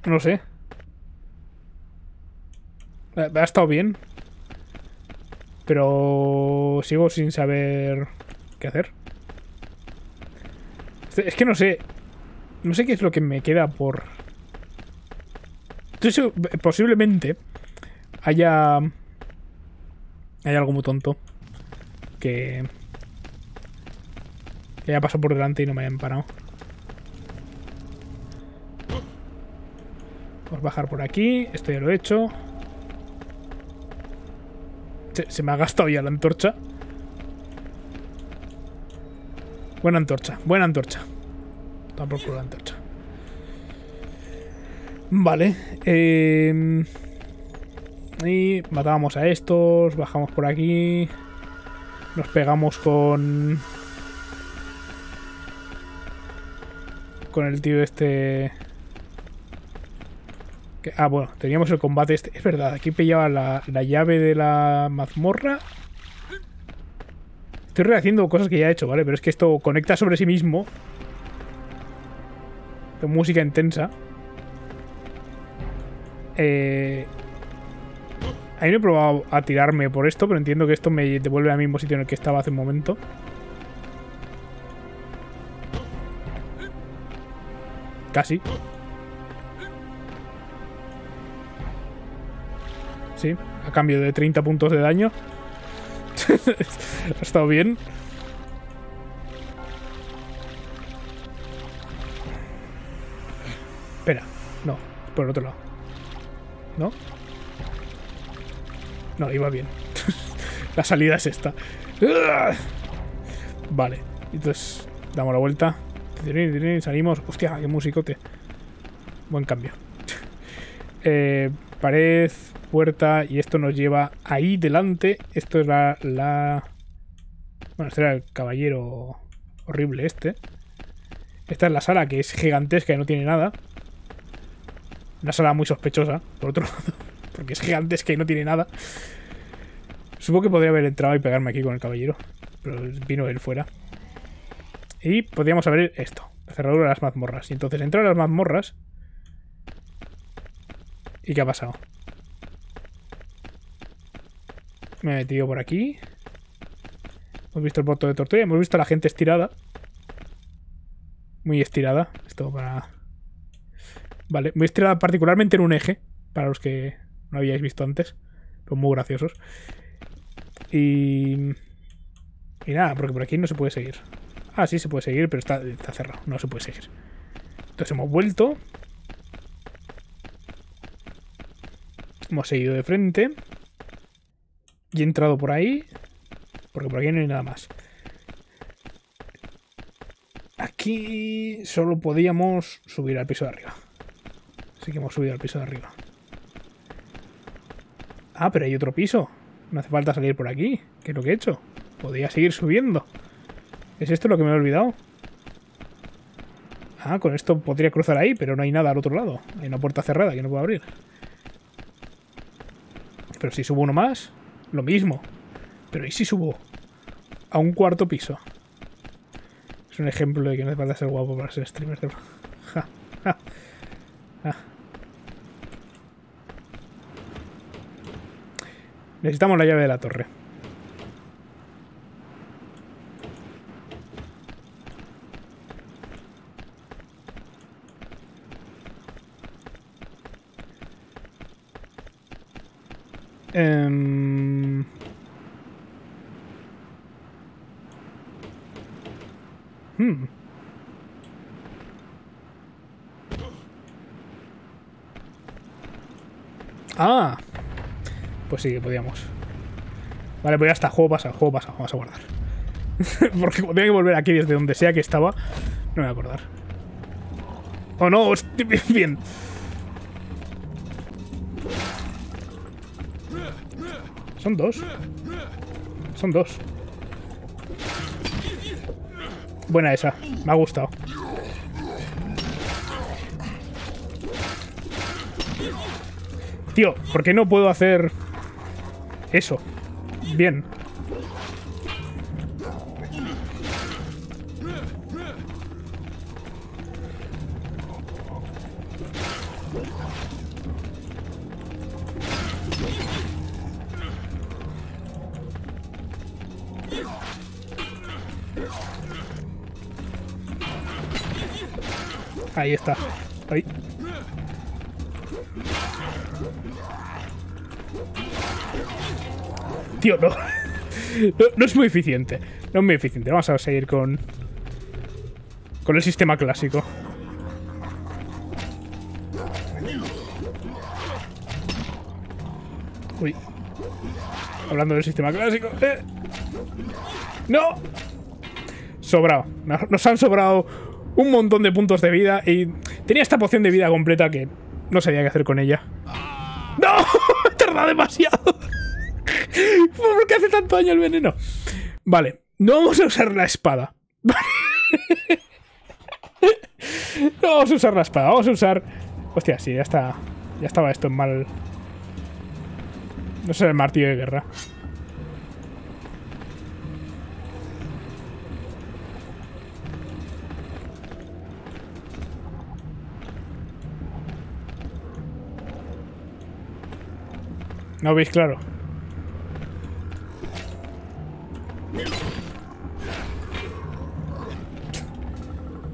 Speaker 1: No sé. Ha estado bien. Pero sigo sin saber qué hacer. Es que no sé. No sé qué es lo que me queda por... posiblemente haya... Hay algo muy tonto. Que... Que haya pasado por delante y no me hayan parado. Vamos a bajar por aquí. Esto ya lo he hecho. Se, me ha gastado ya la antorcha. Buena antorcha, buena antorcha. Por la antorcha. Vale. Eh, y matábamos a estos. Bajamos por aquí. Nos pegamos con... Con el tío este ah, bueno, teníamos el combate este. Es verdad, aquí pillaba la, llave de la mazmorra. Estoy rehaciendo cosas que ya he hecho, ¿vale? Pero es que esto conecta sobre sí mismo. Con música intensa. Eh... Ahí no he probado a tirarme por esto, pero entiendo que esto me devuelve al mismo sitio en el que estaba hace un momento. Casi. Sí, a cambio de 30 puntos de daño. ha estado bien. Espera, no, por el otro lado. ¿No? No, iba bien. la salida es esta. Vale, entonces damos la vuelta. Salimos. Hostia, qué musicote. Buen cambio. eh, pared, puerta y esto nos lleva ahí delante. Esto es la... la... Bueno, este era el caballero horrible este. Esta es la sala que es gigantesca y no tiene nada. Una sala muy sospechosa, por otro lado. Porque es gigantesca y no tiene nada. Supongo que podría haber entrado y pegarme aquí con el caballero. Pero vino él fuera. Y podríamos abrir esto. La cerradura de las mazmorras. Y entonces entrar a las mazmorras. ¿Y qué ha pasado? Me he metido por aquí. Hemos visto el voto de tortuga. Hemos visto a la gente estirada. Muy estirada. Esto para... Vale, muy estirada particularmente en un eje. Para los que no habíais visto antes. Son muy graciosos. Y... Y nada, porque por aquí no se puede seguir. Ah, sí se puede seguir, pero está, cerrado. No se puede seguir. Entonces hemos vuelto. Hemos seguido de frente. Y he entrado por ahí. Porque por aquí no hay nada más. Aquí solo podíamos subir al piso de arriba. Así que hemos subido al piso de arriba. Ah, pero hay otro piso. No hace falta salir por aquí. ¿Qué es lo que he hecho? Podría seguir subiendo. ¿Es esto lo que me he olvidado? Ah, con esto podría cruzar ahí, pero no hay nada al otro lado. Hay una puerta cerrada que no puedo abrir. Pero si subo uno más, lo mismo. Pero ¿y si subo a un cuarto piso? Es un ejemplo de que no hace falta ser guapo para ser streamer. De... Necesitamos la llave de la torre. Em, hmm. Ah. Pues sí, que podíamos. Vale, pues ya está. Juego pasado, juego pasado. Vamos a guardar. Porque tenía que volver aquí desde donde sea que estaba, no me voy a acordar. Oh no, bien, Son dos. Son dos. Buena esa. Me ha gustado. Tío, ¿por qué no puedo hacer eso? Bien. Ahí está. Ahí. Tío, no. no. es muy eficiente. No es muy eficiente. Vamos a seguir con... Con el sistema clásico. Uy. Hablando del sistema clásico. ¡Eh! ¡No! Sobrado. Nos han sobrado un montón de puntos de vida y tenía esta poción de vida completa que no sabía qué hacer con ella. ¡No! He tardado demasiado. ¿Por qué hace tanto daño el veneno? Vale, no vamos a usar la espada. no vamos a usar la espada, vamos a usar... Hostia, sí, ya está... Ya estaba esto en mal... No sé, el martillo de guerra. ¿No veis claro?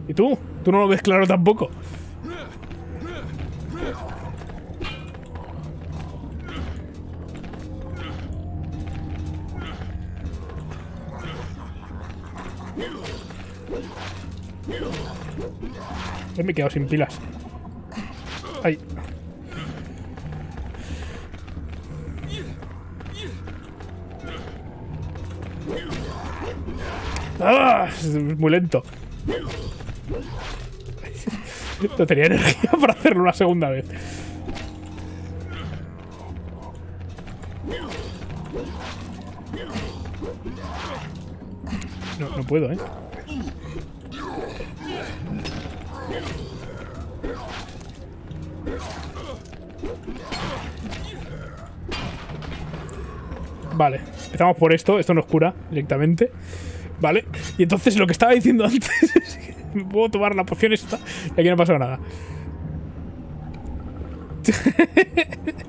Speaker 1: ¿Y tú? ¿Tú no lo ves claro tampoco? me he quedado sin pilas. Ay. ¡Ah! Muy lento. No tenía energía para hacerlo una segunda vez. No, no puedo, ¿eh? Vale, empezamos por esto. Esto nos cura directamente. Vale. Y entonces lo que estaba diciendo antes es que me puedo tomar la poción esta y aquí no ha pasado nada.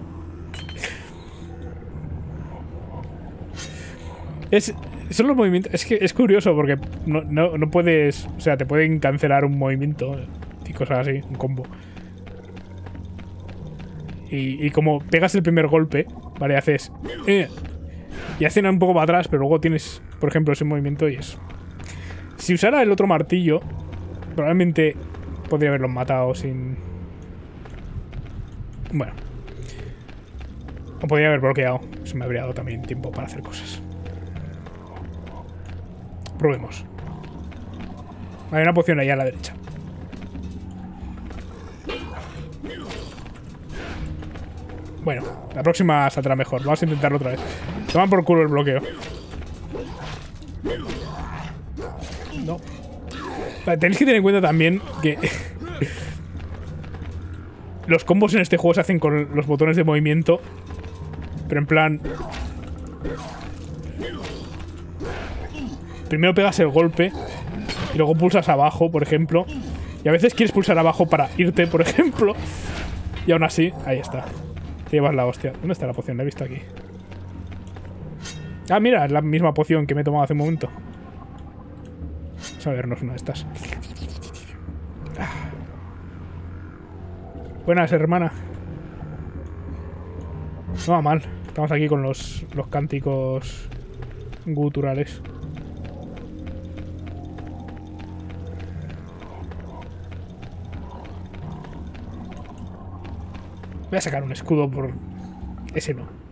Speaker 1: es, son los movimientos. Es que es curioso porque no, no, no, puedes. O sea, te pueden cancelar un movimiento y cosas así, un combo. Y, y como pegas el primer golpe, ¿vale? Haces. Eh, y hacen un poco para atrás, pero luego tienes, por ejemplo, ese movimiento y eso. Si usara el otro martillo, probablemente podría haberlos matado sin... Bueno. O podría haber bloqueado. Se me habría dado también tiempo para hacer cosas. Probemos. Hay una poción ahí a la derecha. Bueno, la próxima saldrá mejor. Vamos a intentarlo otra vez. Toman por culo el bloqueo. No. tenéis que tener en cuenta también que... los combos en este juego se hacen con los botones de movimiento. Pero en plan... Primero pegas el golpe y luego pulsas abajo, por ejemplo. Y a veces quieres pulsar abajo para irte, por ejemplo. Y aún así, ahí está. Te llevas la hostia. ¿Dónde está la poción? La he visto aquí. Ah, mira, es la misma poción que me he tomado hace un momento. Vamos a vernos una de estas. Ah. Buenas, hermana. No va mal. Estamos aquí con los, los cánticos guturales. Voy a sacar un escudo por... Ese no.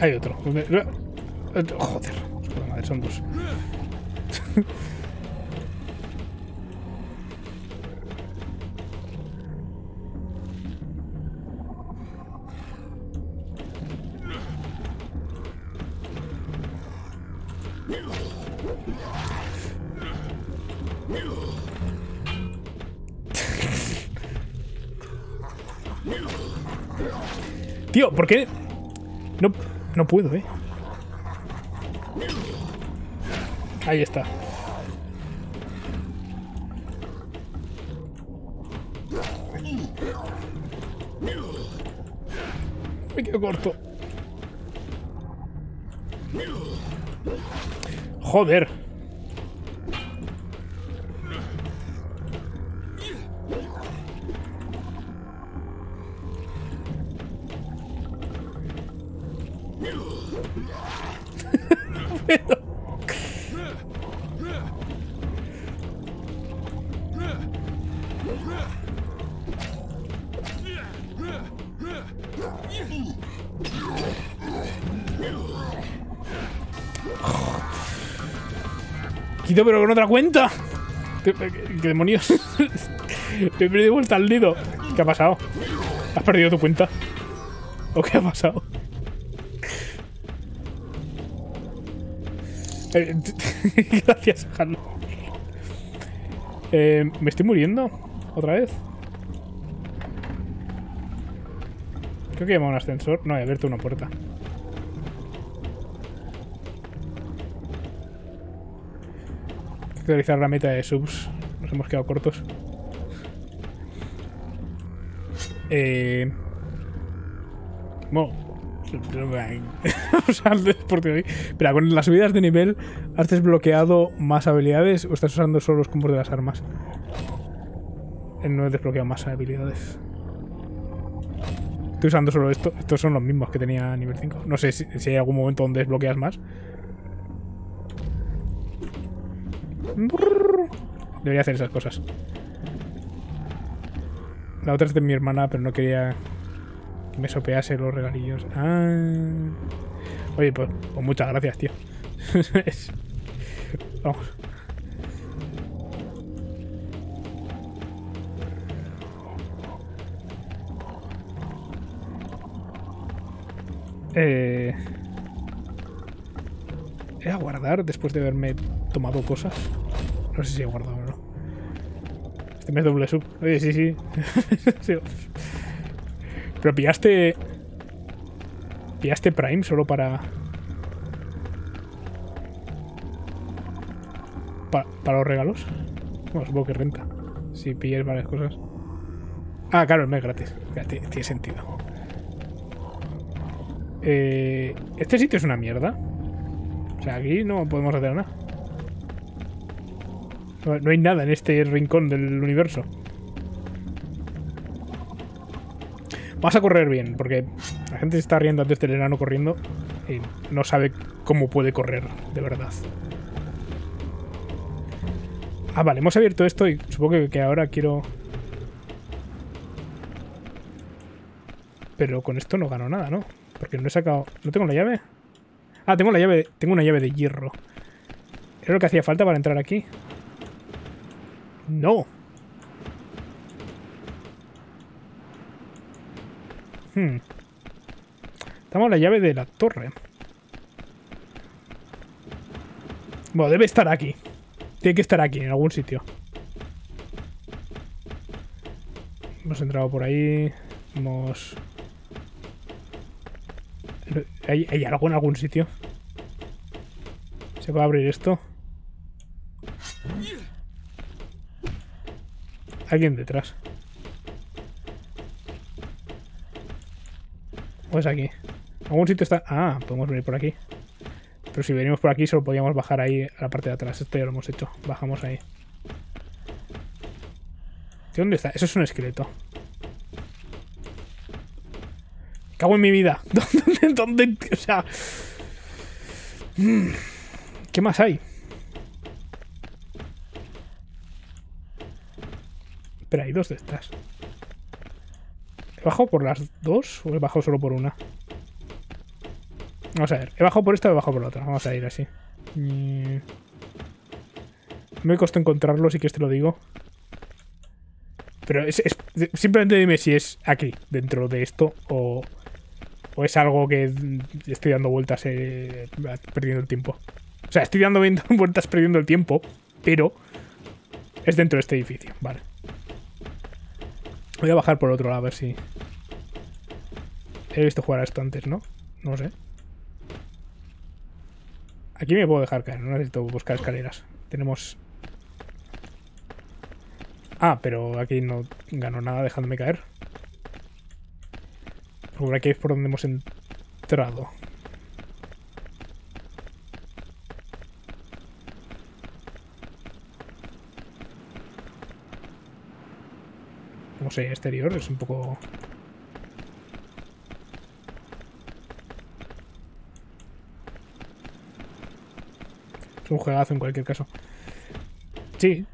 Speaker 1: Hay otro. Joder. Madre, son dos. Tío, ¿por qué? No, no puedo, eh. Ahí está. Me quedo corto. Joder. Pero con otra cuenta. ¿Qué, qué demonios? Te he perdido vuelta al nido. ¿Qué ha pasado? ¿Has perdido tu cuenta? ¿O qué ha pasado? Eh, Gracias, Carlos. Eh, ¿Me estoy muriendo? ¿Otra vez? Creo que llama un ascensor. No, he abierto una puerta. Actualizar la meta de subs. Nos hemos quedado cortos. Eh... Bueno, Vamos al deporte hoy. Espera, con las subidas de nivel, ¿has desbloqueado más habilidades o estás usando solo los combos de las armas? Eh, No he desbloqueado más habilidades. Estoy usando solo esto. Estos son los mismos que tenía nivel 5. No sé si, si hay algún momento donde desbloqueas más. Debería hacer esas cosas. La otra es de mi hermana, pero no quería que me sopease los regalillos. Ah. Oye, pues, pues muchas gracias, tío. Vamos. Eh... ¿He a guardar después de haberme tomado cosas? No sé si he guardado o no. Este mes doble sub. Oye, sí, sí. Pero pillaste... ¿Pillaste Prime solo para... pa- ¿Para los regalos? Bueno, supongo que renta. Si pillas varias cosas. Ah, claro, el mes gratis. Tiene sentido. Eh, este sitio es una mierda. O sea, aquí no podemos hacer nada. No, hay nada en este rincón del universo. Vas a correr bien, porque la gente se está riendo antes del enano corriendo y no sabe cómo puede correr, de verdad. Ah, vale, hemos abierto esto y supongo que, ahora quiero... Pero con esto no gano nada, ¿no? Porque no he sacado... ¿No tengo la llave? Ah, tengo la llave... Tengo una llave de hierro. ¿Es lo que hacía falta para entrar aquí? No. Hmm. Estamos la llave de la torre. Bueno, debe estar aquí. Tiene que estar aquí, en algún sitio. Hemos entrado por ahí. Hemos... ¿Hay, ¿Hay algo en algún sitio? ¿Se puede abrir esto? Alguien detrás. ¿O es aquí? ¿Algún sitio está...? Ah, podemos venir por aquí. Pero si venimos por aquí solo podíamos bajar ahí a la parte de atrás. Esto ya lo hemos hecho. Bajamos ahí. ¿De dónde está? Eso es un esqueleto. cago en mi vida. ¿Dónde? ¿Dónde? O sea... Mm, ¿Qué más hay? Pero hay dos de estas. ¿He bajado por las dos o he bajado solo por una? Vamos a ver. ¿He bajado por esta o he bajado por la otra? Vamos a ir así. Mm. Me costó encontrarlo, sí que te lo digo. Pero es, simplemente dime si es aquí, dentro de esto, o, o es algo que estoy dando vueltas eh, perdiendo el tiempo. O sea, estoy dando vueltas perdiendo el tiempo, pero es dentro de este edificio. Vale. Voy a bajar por otro lado a ver si... He visto jugar a esto antes, ¿no? No sé. Aquí me puedo dejar caer, no necesito buscar escaleras. Tenemos... Ah, pero aquí no gano nada dejándome caer. Por aquí es por donde hemos entrado. No sé, exterior es un poco... Es un juegazo en cualquier caso. Sí.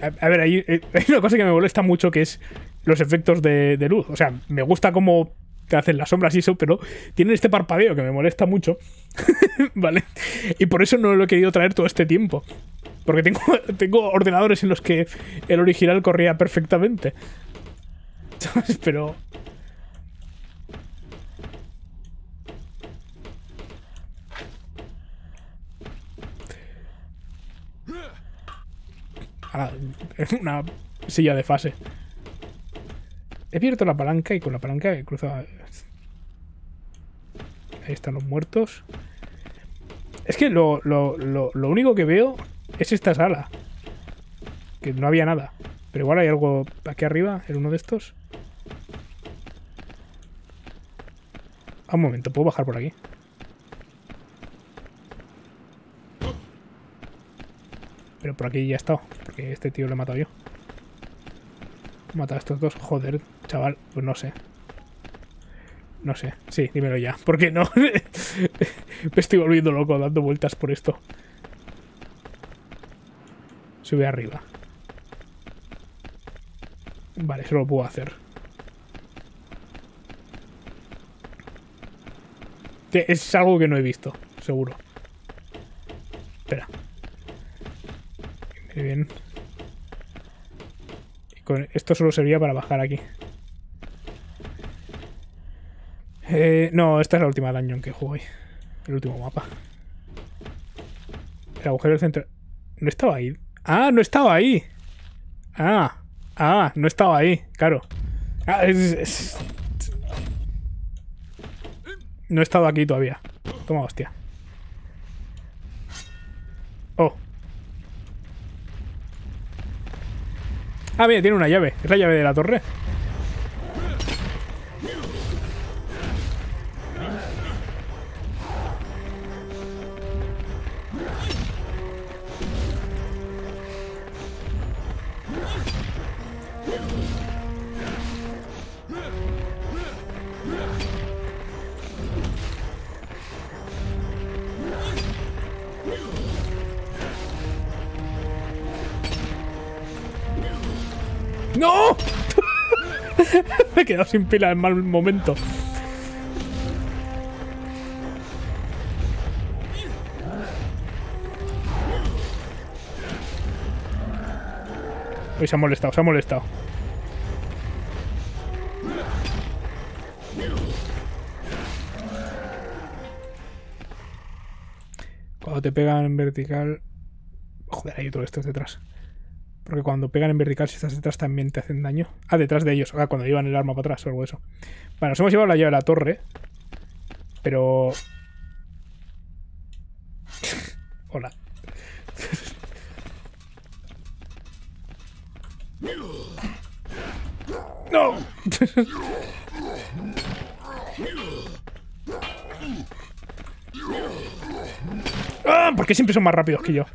Speaker 1: A, ver, hay, eh, hay, una cosa que me molesta mucho que es los efectos de, de luz. O sea, me gusta cómo te hacen las sombras y eso, pero tienen este parpadeo que me molesta mucho. ¿Vale? Y por eso no lo he querido traer todo este tiempo. Porque tengo, tengo ordenadores en los que el original corría perfectamente. Pero es una silla de fase. He abierto la palanca y con la palanca he cruzado... Ahí están los muertos. Es que lo, lo, lo, único que veo es esta sala. Que no había nada. Pero igual hay algo aquí arriba, en uno de estos. Ah, un momento, ¿puedo bajar por aquí? Pero por aquí ya he estado. Porque este tío lo he matado yo. He matado a estos dos. Joder, chaval. Pues no sé. No sé. Sí, dímelo ya. ¿Por qué no? Me estoy volviendo loco dando vueltas por esto. Sube arriba. Vale, eso lo puedo hacer. Es algo que no he visto, seguro. Espera bien. esto solo servía para bajar aquí. Eh, no, esta es la última dungeon que hoy. El último mapa. El agujero del centro... ¿No estaba ahí? ¡Ah, no estaba ahí! ¡Ah! ¡Ah! No estaba ahí, claro. Ah, no he estado aquí todavía. Toma, hostia. Oh. Ah, mira, tiene una llave. Es la llave de la torre. quedado sin pila en mal momento. Hoy se ha molestado, se ha molestado. Cuando te pegan en vertical... Joder, hay otro de estos detrás. Porque cuando pegan en vertical, si estás detrás, también te hacen daño. Ah, detrás de ellos. Ah, cuando llevan el arma para atrás o algo de eso. Bueno, nos hemos llevado la llave de la torre. Pero... Hola. ¡No! ¡Ah! ¿Por qué siempre son más rápidos que yo?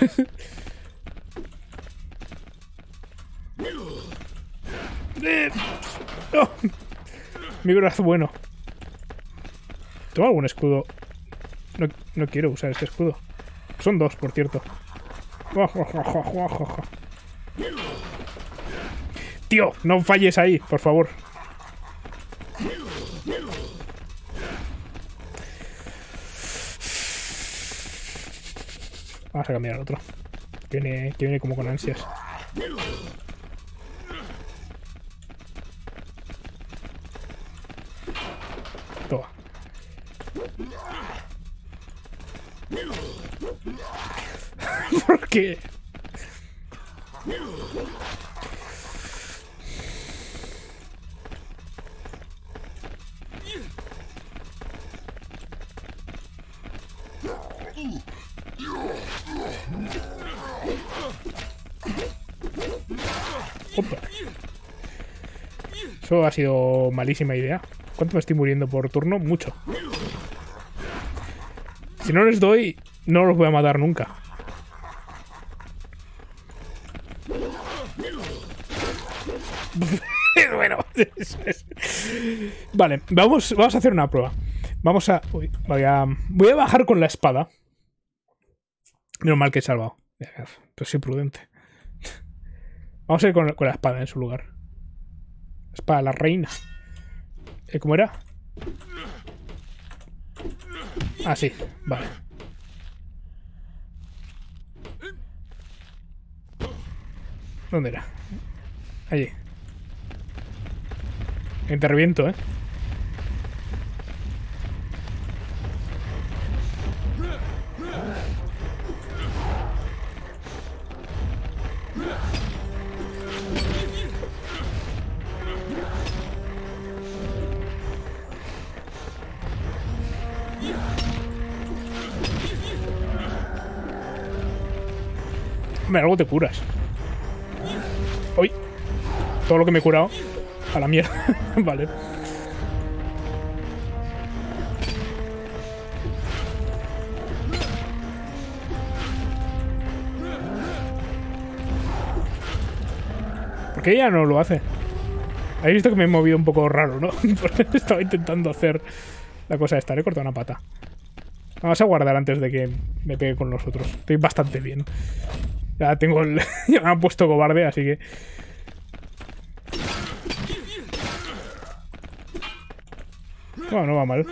Speaker 1: Eh, ¡No! Mi brazo bueno. ¿Tengo algún escudo? No, no quiero usar este escudo. Son dos, por cierto. Tío, no falles ahí, por favor. Vamos a cambiar al otro. Que viene, que viene como con ansias. Qué? Opa. Eso ha sido malísima idea. ¿Cuánto me estoy muriendo por turno? Mucho. Si no les doy, no los voy a matar nunca. bueno, eso es. Vale, vamos, vamos a hacer una prueba. Vamos a... uy, voy a... Voy a bajar con la espada. Menos mal que he salvado. Pero soy prudente. Vamos a ir con, con la espada en su lugar. Espada la reina. Eh, ¿Cómo era? Ah, sí. Vale. ¿Dónde era? Allí. Te reviento, ¿eh? Hombre, algo te curas. Uy. Todo lo que me he curado. A la mierda. vale. ¿Por qué ella no lo hace? Habéis visto que me he movido un poco raro, ¿no? Estaba intentando hacer la cosa esta. Le he cortado una pata. Vamos a guardar antes de que me pegue con los otros. Estoy bastante bien. Ya tengo el... ya me han puesto cobarde, así que... No, no va mal.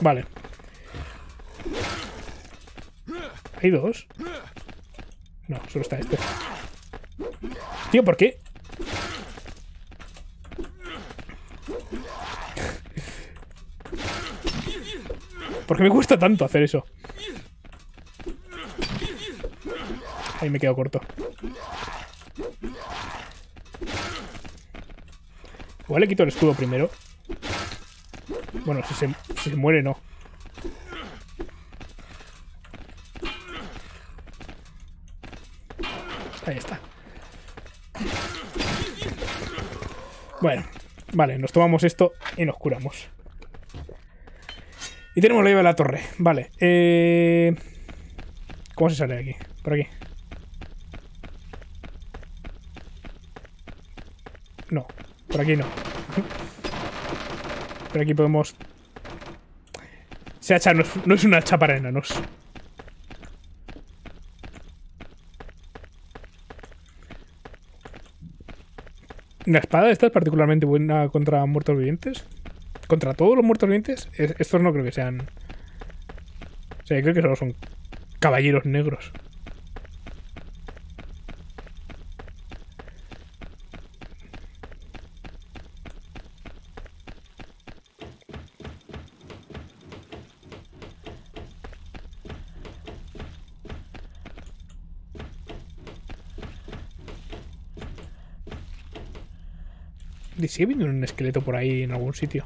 Speaker 1: Vale. ¿Hay dos? No, solo está este. Tío, ¿por qué? ¿Por qué me cuesta tanto hacer eso? Ahí me quedo corto. Igual le quito el escudo primero. Bueno, si se, si se muere, no. Ahí está. Bueno, vale, nos tomamos esto y nos curamos. Y tenemos la llave de la torre. Vale. Eh... ¿Cómo se sale de aquí? Por aquí. No, por aquí no. Pero aquí podemos... Se hacha no no es una hacha para enanos. La espada esta es particularmente buena contra muertos vivientes. Contra todos los muertos vivientes. es- estos no creo que sean. O sea, creo que solo son caballeros negros. Sigue viendo un esqueleto por ahí en algún sitio.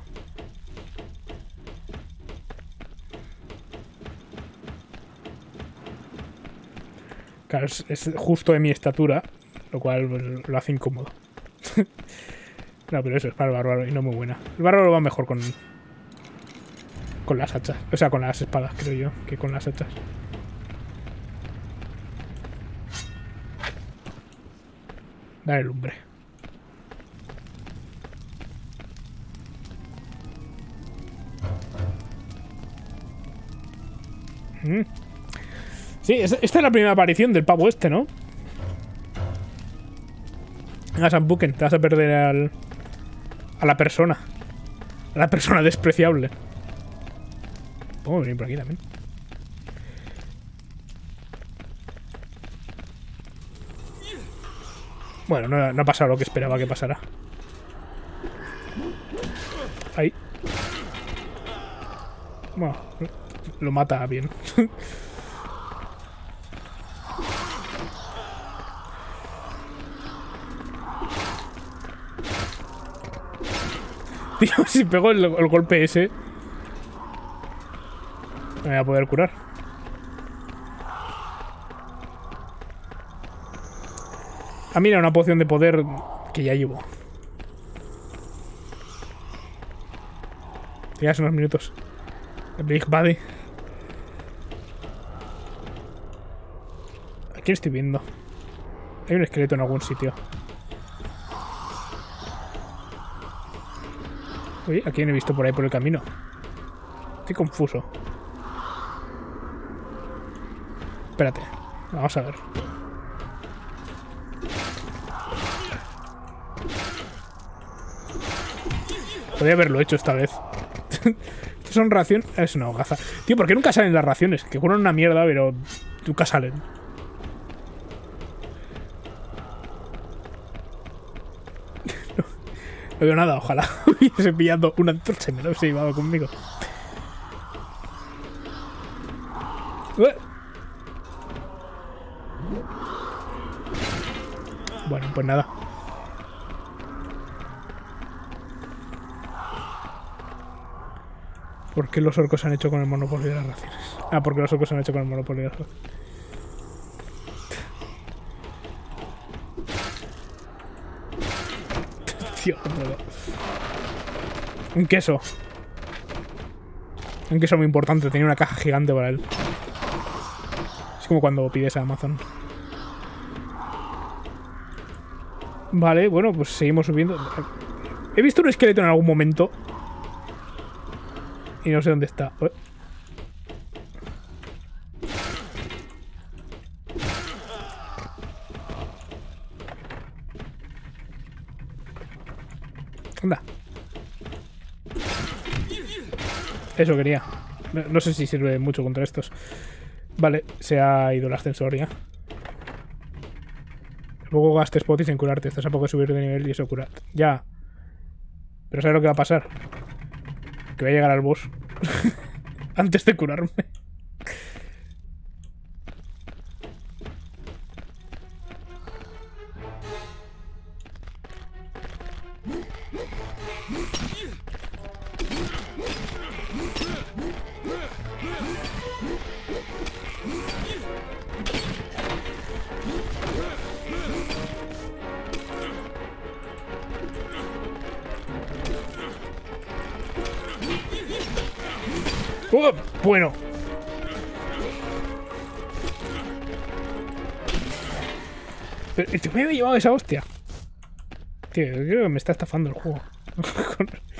Speaker 1: Claro, es, justo de mi estatura, lo cual pues, lo hace incómodo. no, pero eso es para el bárbaro y no muy buena. El bárbaro va mejor con. con las hachas. O sea, con las espadas, creo yo, que con las hachas. Dale lumbre. Sí, es- esta es la primera aparición del pavo este, ¿no? Venga, Sam Buken, te vas a perder al, a la persona. A la persona despreciable. Puedo venir por aquí también. Bueno, no, no ha pasado lo que esperaba que pasara. Ahí. Bueno, lo mata bien. Tío, si pego el, el golpe ese. Me voy a poder curar. Ah, mira, una poción de poder que ya llevo. Tienes unos minutos. Big Buddy. ¿A quién estoy viendo? Hay un esqueleto en algún sitio. Uy, ¿a quién he visto por ahí por el camino? Estoy confuso. Espérate. Vamos a ver. Podría haberlo hecho esta vez. Son raciones. Es una hogaza. Tío, ¿por qué nunca salen las raciones? Que curan una mierda, pero nunca salen. No, no veo nada, ojalá hubiese pillado una antorcha y me lo hubiese llevado conmigo. Bueno, pues nada. ¿Por qué los orcos han hecho con el monopolio de las raciones? Ah, porque los orcos han hecho con el monopolio de las raciones. Tío, no. Un queso. Un queso muy importante. Tenía una caja gigante para él. Es como cuando pides a Amazon. Vale, bueno, pues seguimos subiendo. He visto un esqueleto en algún momento. Y no sé dónde está. Eso quería. No, sé si sirve mucho contra estos. Vale, se ha ido el ascensor ya. Luego gastes potis en curarte. Estás a poco de subir de nivel y eso cura. Ya. Pero ¿sabes lo que va a pasar? Que voy a llegar al boss. Antes de curarme. Bueno. Pero este me había llevado esa hostia. Tío, yo creo que me está estafando el juego.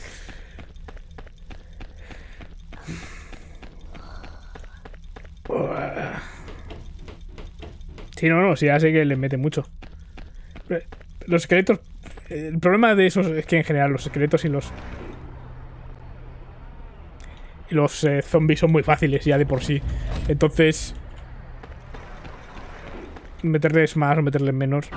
Speaker 1: Sí, no, no, sí, ya sé que le mete mucho. Los esqueletos El problema de esos es que en general los esqueletos y los. Los eh, zombies son muy fáciles ya de por sí. Entonces. Meterles más o meterles menos.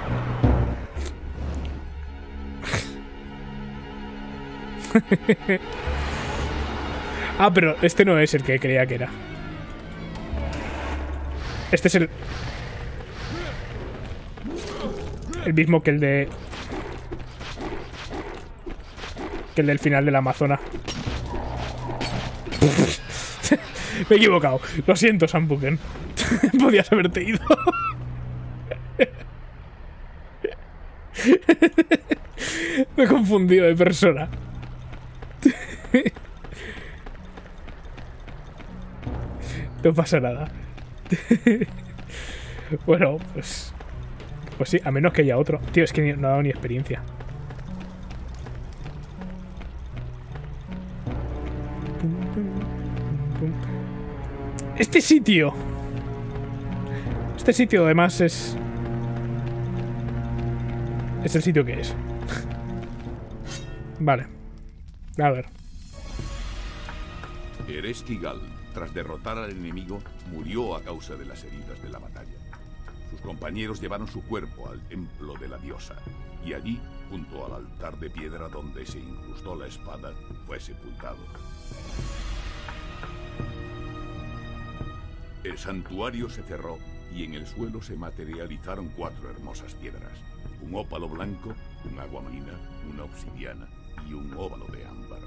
Speaker 1: ah, pero este no es el que creía que era. Este es el... El mismo que el de... Que el del final de la Amazona. Me he equivocado. Lo siento, Sambuken. Podías haberte ido. Me he confundido de persona. No pasa nada. bueno, pues... Pues sí, a menos que haya otro. Tío, es que no ha dado ni experiencia. Este sitio. Este sitio además es... Es el sitio que es. vale. A ver.
Speaker 3: Erestigal, tras derrotar al enemigo, murió a causa de las heridas de la batalla. Sus compañeros llevaron su cuerpo al templo de la diosa, y allí, junto al altar de piedra donde se incrustó la espada, fue sepultado. El santuario se cerró y en el suelo se materializaron cuatro hermosas piedras. Un ópalo blanco, un agua marina, una obsidiana y un óvalo de ámbar.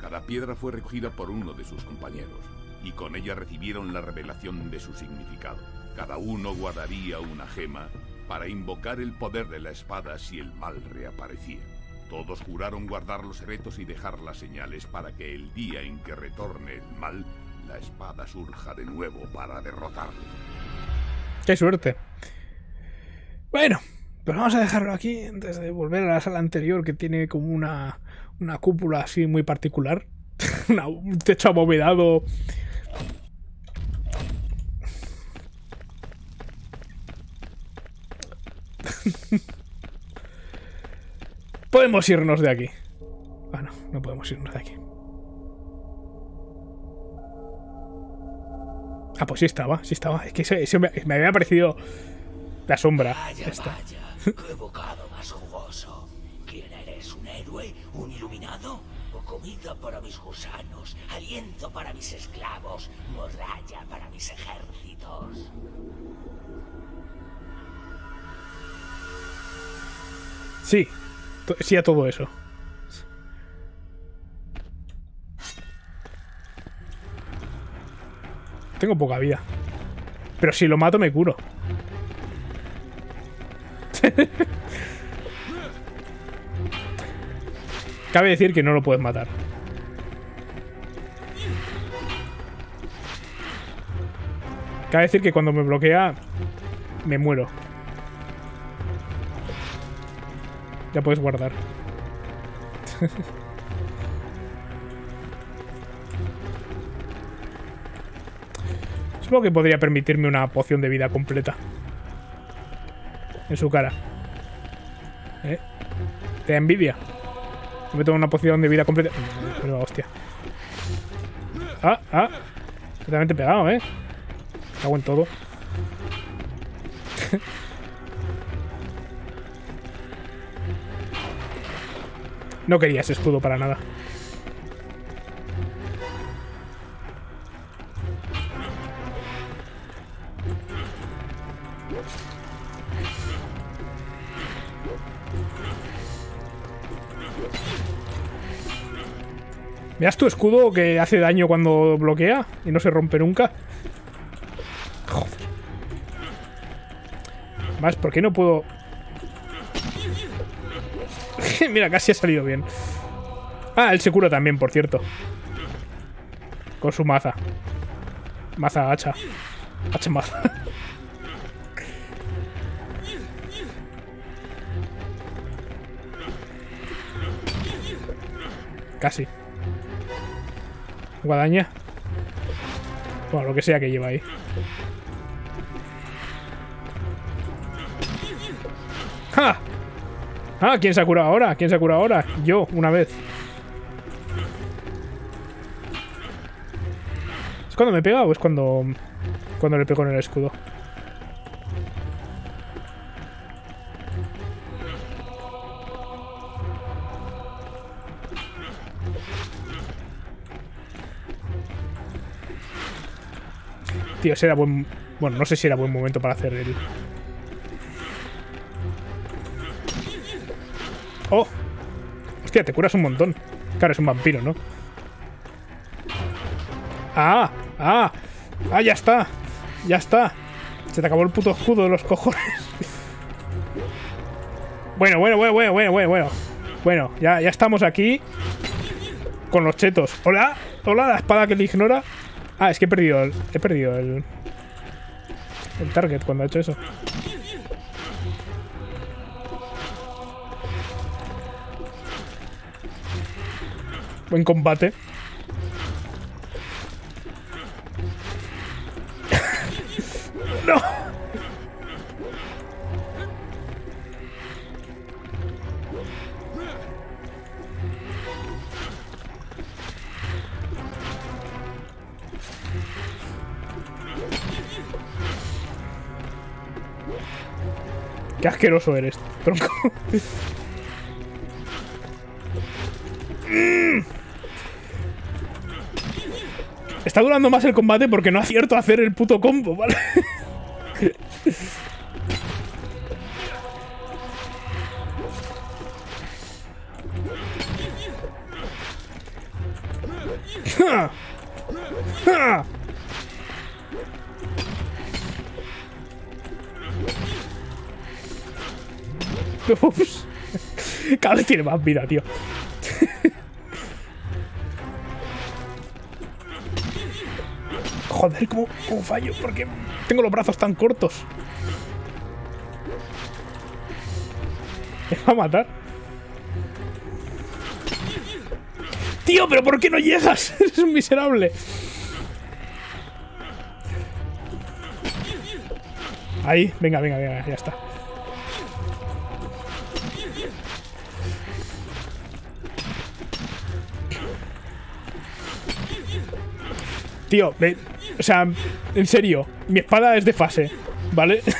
Speaker 3: Cada piedra fue recogida por uno de sus compañeros, y con ella recibieron la revelación de su significado. Cada uno guardaría una gema para invocar el poder de la espada si el mal reaparecía. Todos juraron guardar los secretos y dejar las señales para que el día en que retorne el mal, la espada surja de nuevo para derrotarle.
Speaker 1: Qué suerte. Bueno, pero vamos a dejarlo aquí antes de volver a la sala anterior que tiene como una, una cúpula así muy particular. un techo abovedado. podemos irnos de aquí. Bueno, no podemos irnos de aquí. Ah, pues sí estaba, sí estaba. Es que ese, me, había parecido la sombra.
Speaker 4: Vaya, vaya, qué bocado más jugoso. ¿Quién eres? ¿Un héroe? ¿Un iluminado? ¿O comida para mis gusanos? ¿Aliento para mis esclavos? ¿Morralla para mis ejércitos?
Speaker 1: Sí, sí a todo eso. Tengo poca vida. Pero si lo mato me curo. Cabe decir que no lo puedes matar. Cabe decir que cuando me bloquea, me muero. Ya puedes guardar. Supongo que podría permitirme una poción de vida completa. En su cara. ¿Eh? ¿Te da envidia? Me tomo una poción de vida completa. Pero hostia. Ah, ah. Totalmente pegado, ¿eh? Cago en todo. no quería ese escudo para nada. ¿Veas tu escudo que hace daño cuando bloquea y no se rompe nunca? Joder. Más, ¿por qué no puedo...? Mira, casi ha salido bien. Ah, él se cura también, por cierto. Con su maza. Maza hacha. Hacha maza. Casi. Guadaña. Bueno, lo que sea que lleva ahí. ¡Ja! Ah, ¿quién se ha curado ahora? ¿Quién se ha curado ahora? Yo, una vez. ¿Es cuando me pega o es cuando, cuando le pego en el escudo? Tío, ese era buen... Bueno, no sé si era buen momento para hacer el... ¡Oh! Hostia, te curas un montón. Claro, es un vampiro, ¿no? ¡Ah! ¡Ah! ¡Ah, ya está! ¡Ya está! Se te acabó el puto escudo de los cojones. bueno, bueno, bueno, bueno, bueno, bueno, bueno. Bueno, ya, ya estamos aquí con los chetos. ¡Hola! ¡Hola, la espada que le ignora! Ah, es que he perdido el... He perdido el... El target cuando ha hecho eso. Buen combate. Asqueroso eres, tronco. Está durando más el combate porque no acierto a hacer el puto combo, ¿vale? tiene más vida, tío. Joder, ¿cómo, cómo fallo? Porque tengo los brazos tan cortos. ¿Me va a matar? Tío, pero ¿por qué no llegas? Eres un miserable. Ahí, venga, venga, venga, ya está. Tío, o sea, en serio, mi espada es de fase, ¿vale?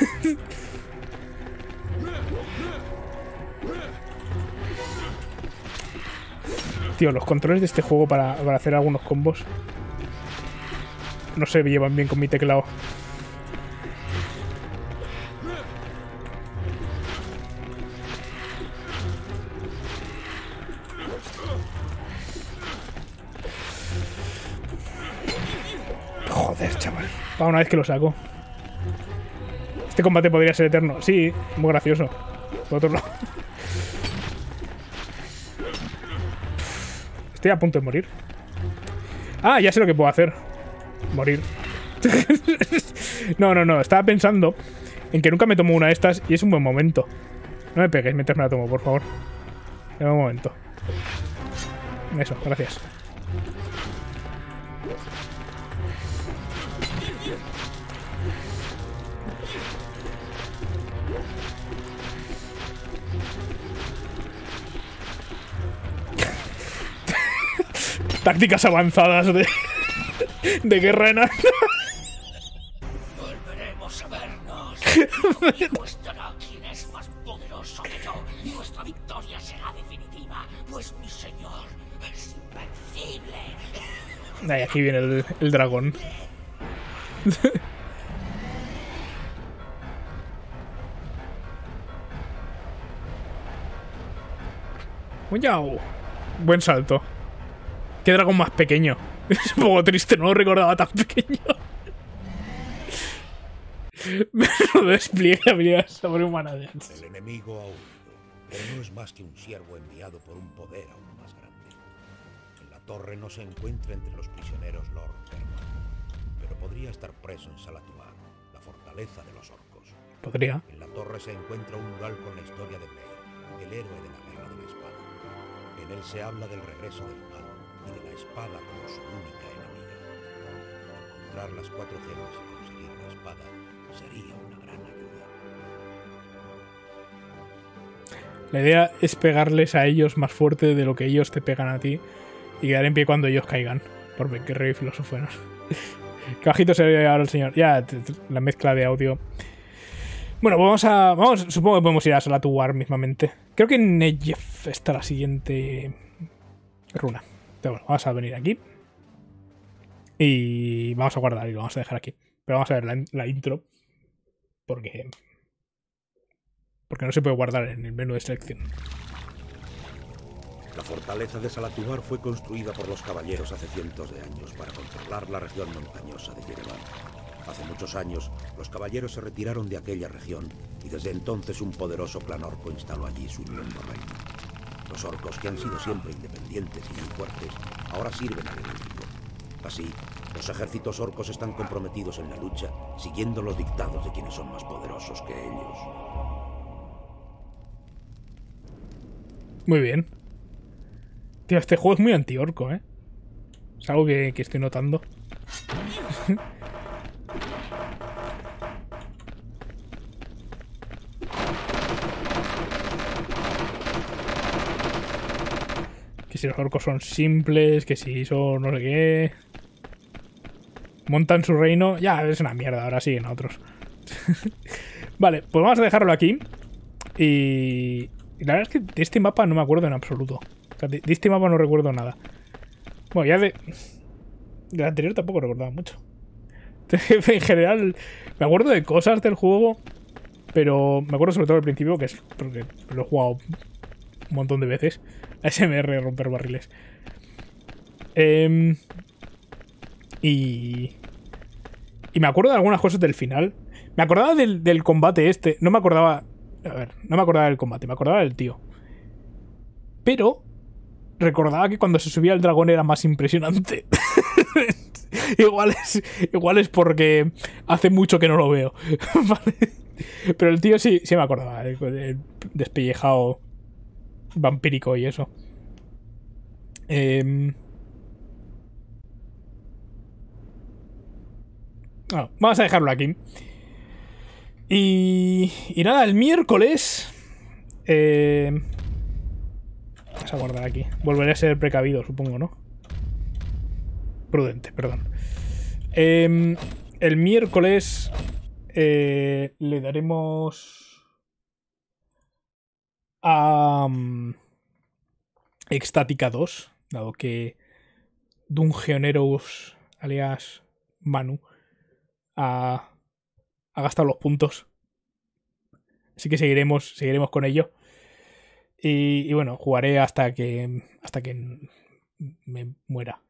Speaker 1: Tío, los controles de este juego para, para hacer algunos combos no se llevan bien con mi teclado. Una vez que lo saco. Este combate podría ser eterno. Sí, muy gracioso. Por otro lado. Estoy a punto de morir. Ah, ya sé lo que puedo hacer. Morir. no, no, no. Estaba pensando en que nunca me tomo una de estas y es un buen momento. No me pegues mientras me la tomo, por favor. En un momento. Eso, gracias. Tácticas avanzadas de, de guerra enana.
Speaker 4: Volveremos a vernos. Mostrará quién es más poderoso que yo. Nuestra victoria será definitiva, pues mi señor es invencible.
Speaker 1: Ahí, aquí viene el, el dragón. Buen salto. Qué dragón más pequeño. Es un poco triste, no lo recordaba tan pequeño. Menudo despliegue de habilidades.
Speaker 2: El enemigo ha huido, pero no es más que un siervo enviado por un poder aún más grande. En la torre no se encuentra entre los prisioneros Lord Herman, pero podría estar preso en Salatuar, la fortaleza de los orcos.
Speaker 1: Podría.
Speaker 2: En la torre se encuentra un mural con la historia de Blade, el héroe de la guerra de la espada. En él se habla del regreso del y la espada como su única enemiga. Encontrar las cuatro gemas y conseguir la espada sería una gran ayuda.
Speaker 1: La idea es pegarles a ellos más fuerte de lo que ellos te pegan a ti y quedar en pie cuando ellos caigan. Por qué rey filósofo ¿no? Qué bajito se ve ahora el señor. Ya, la mezcla de audio. Bueno, pues vamos a. Vamos, supongo que podemos ir a Salatuar mismamente. Creo que en Nejef está la siguiente runa. Pero vamos a venir aquí. Y vamos a guardar y lo vamos a dejar aquí. Pero vamos a ver la, intro. Porque. Porque no se puede guardar en el menú de selección.
Speaker 2: La fortaleza de Salatuar fue construida por los caballeros hace cientos de años para controlar la región montañosa de Yerevan. Hace muchos años, los caballeros se retiraron de aquella región y desde entonces un poderoso clan orco instaló allí su nuevo reino. Los orcos, que han sido siempre independientes y muy fuertes, ahora sirven al enemigo. Así, los ejércitos orcos están comprometidos en la lucha, siguiendo los dictados de quienes son más poderosos que ellos.
Speaker 1: Muy bien. Tío, este juego es muy anti-orco, ¿eh? Es algo que, que estoy notando. que si los orcos son simples, que si son no sé qué. Montan su reino. Ya, es una mierda, ahora siguen otros. vale, pues vamos a dejarlo aquí. Y, la verdad es que de este mapa no me acuerdo en absoluto. O sea, de, de este mapa no recuerdo nada. Bueno, ya de... Del anterior tampoco recordaba mucho. en general, me acuerdo de cosas del juego, pero me acuerdo sobre todo al principio, que es porque lo he jugado un montón de veces. ASMR, romper barriles. Em, y... Y me acuerdo de algunas cosas del final. Me acordaba del, del combate este. No me acordaba... A ver, no me acordaba del combate, me acordaba del tío. Pero recordaba que cuando se subía el dragón era más impresionante. igual, es, igual es porque hace mucho que no lo veo. Pero el tío sí, sí me acordaba. El, el despellejado vampírico y eso. Eh... Bueno, vamos a dejarlo aquí. Y, y nada, el miércoles... Eh, Vamos a guardar aquí. Volveré a ser precavido, supongo, ¿no? Prudente, perdón. Eh, el miércoles eh, le daremos a um, Extática 2, dado que Dungeoneros, alias Manu, ha, ha gastado los puntos. Así que seguiremos, seguiremos con ello. Y, y, bueno, jugaré hasta que hasta que me muera.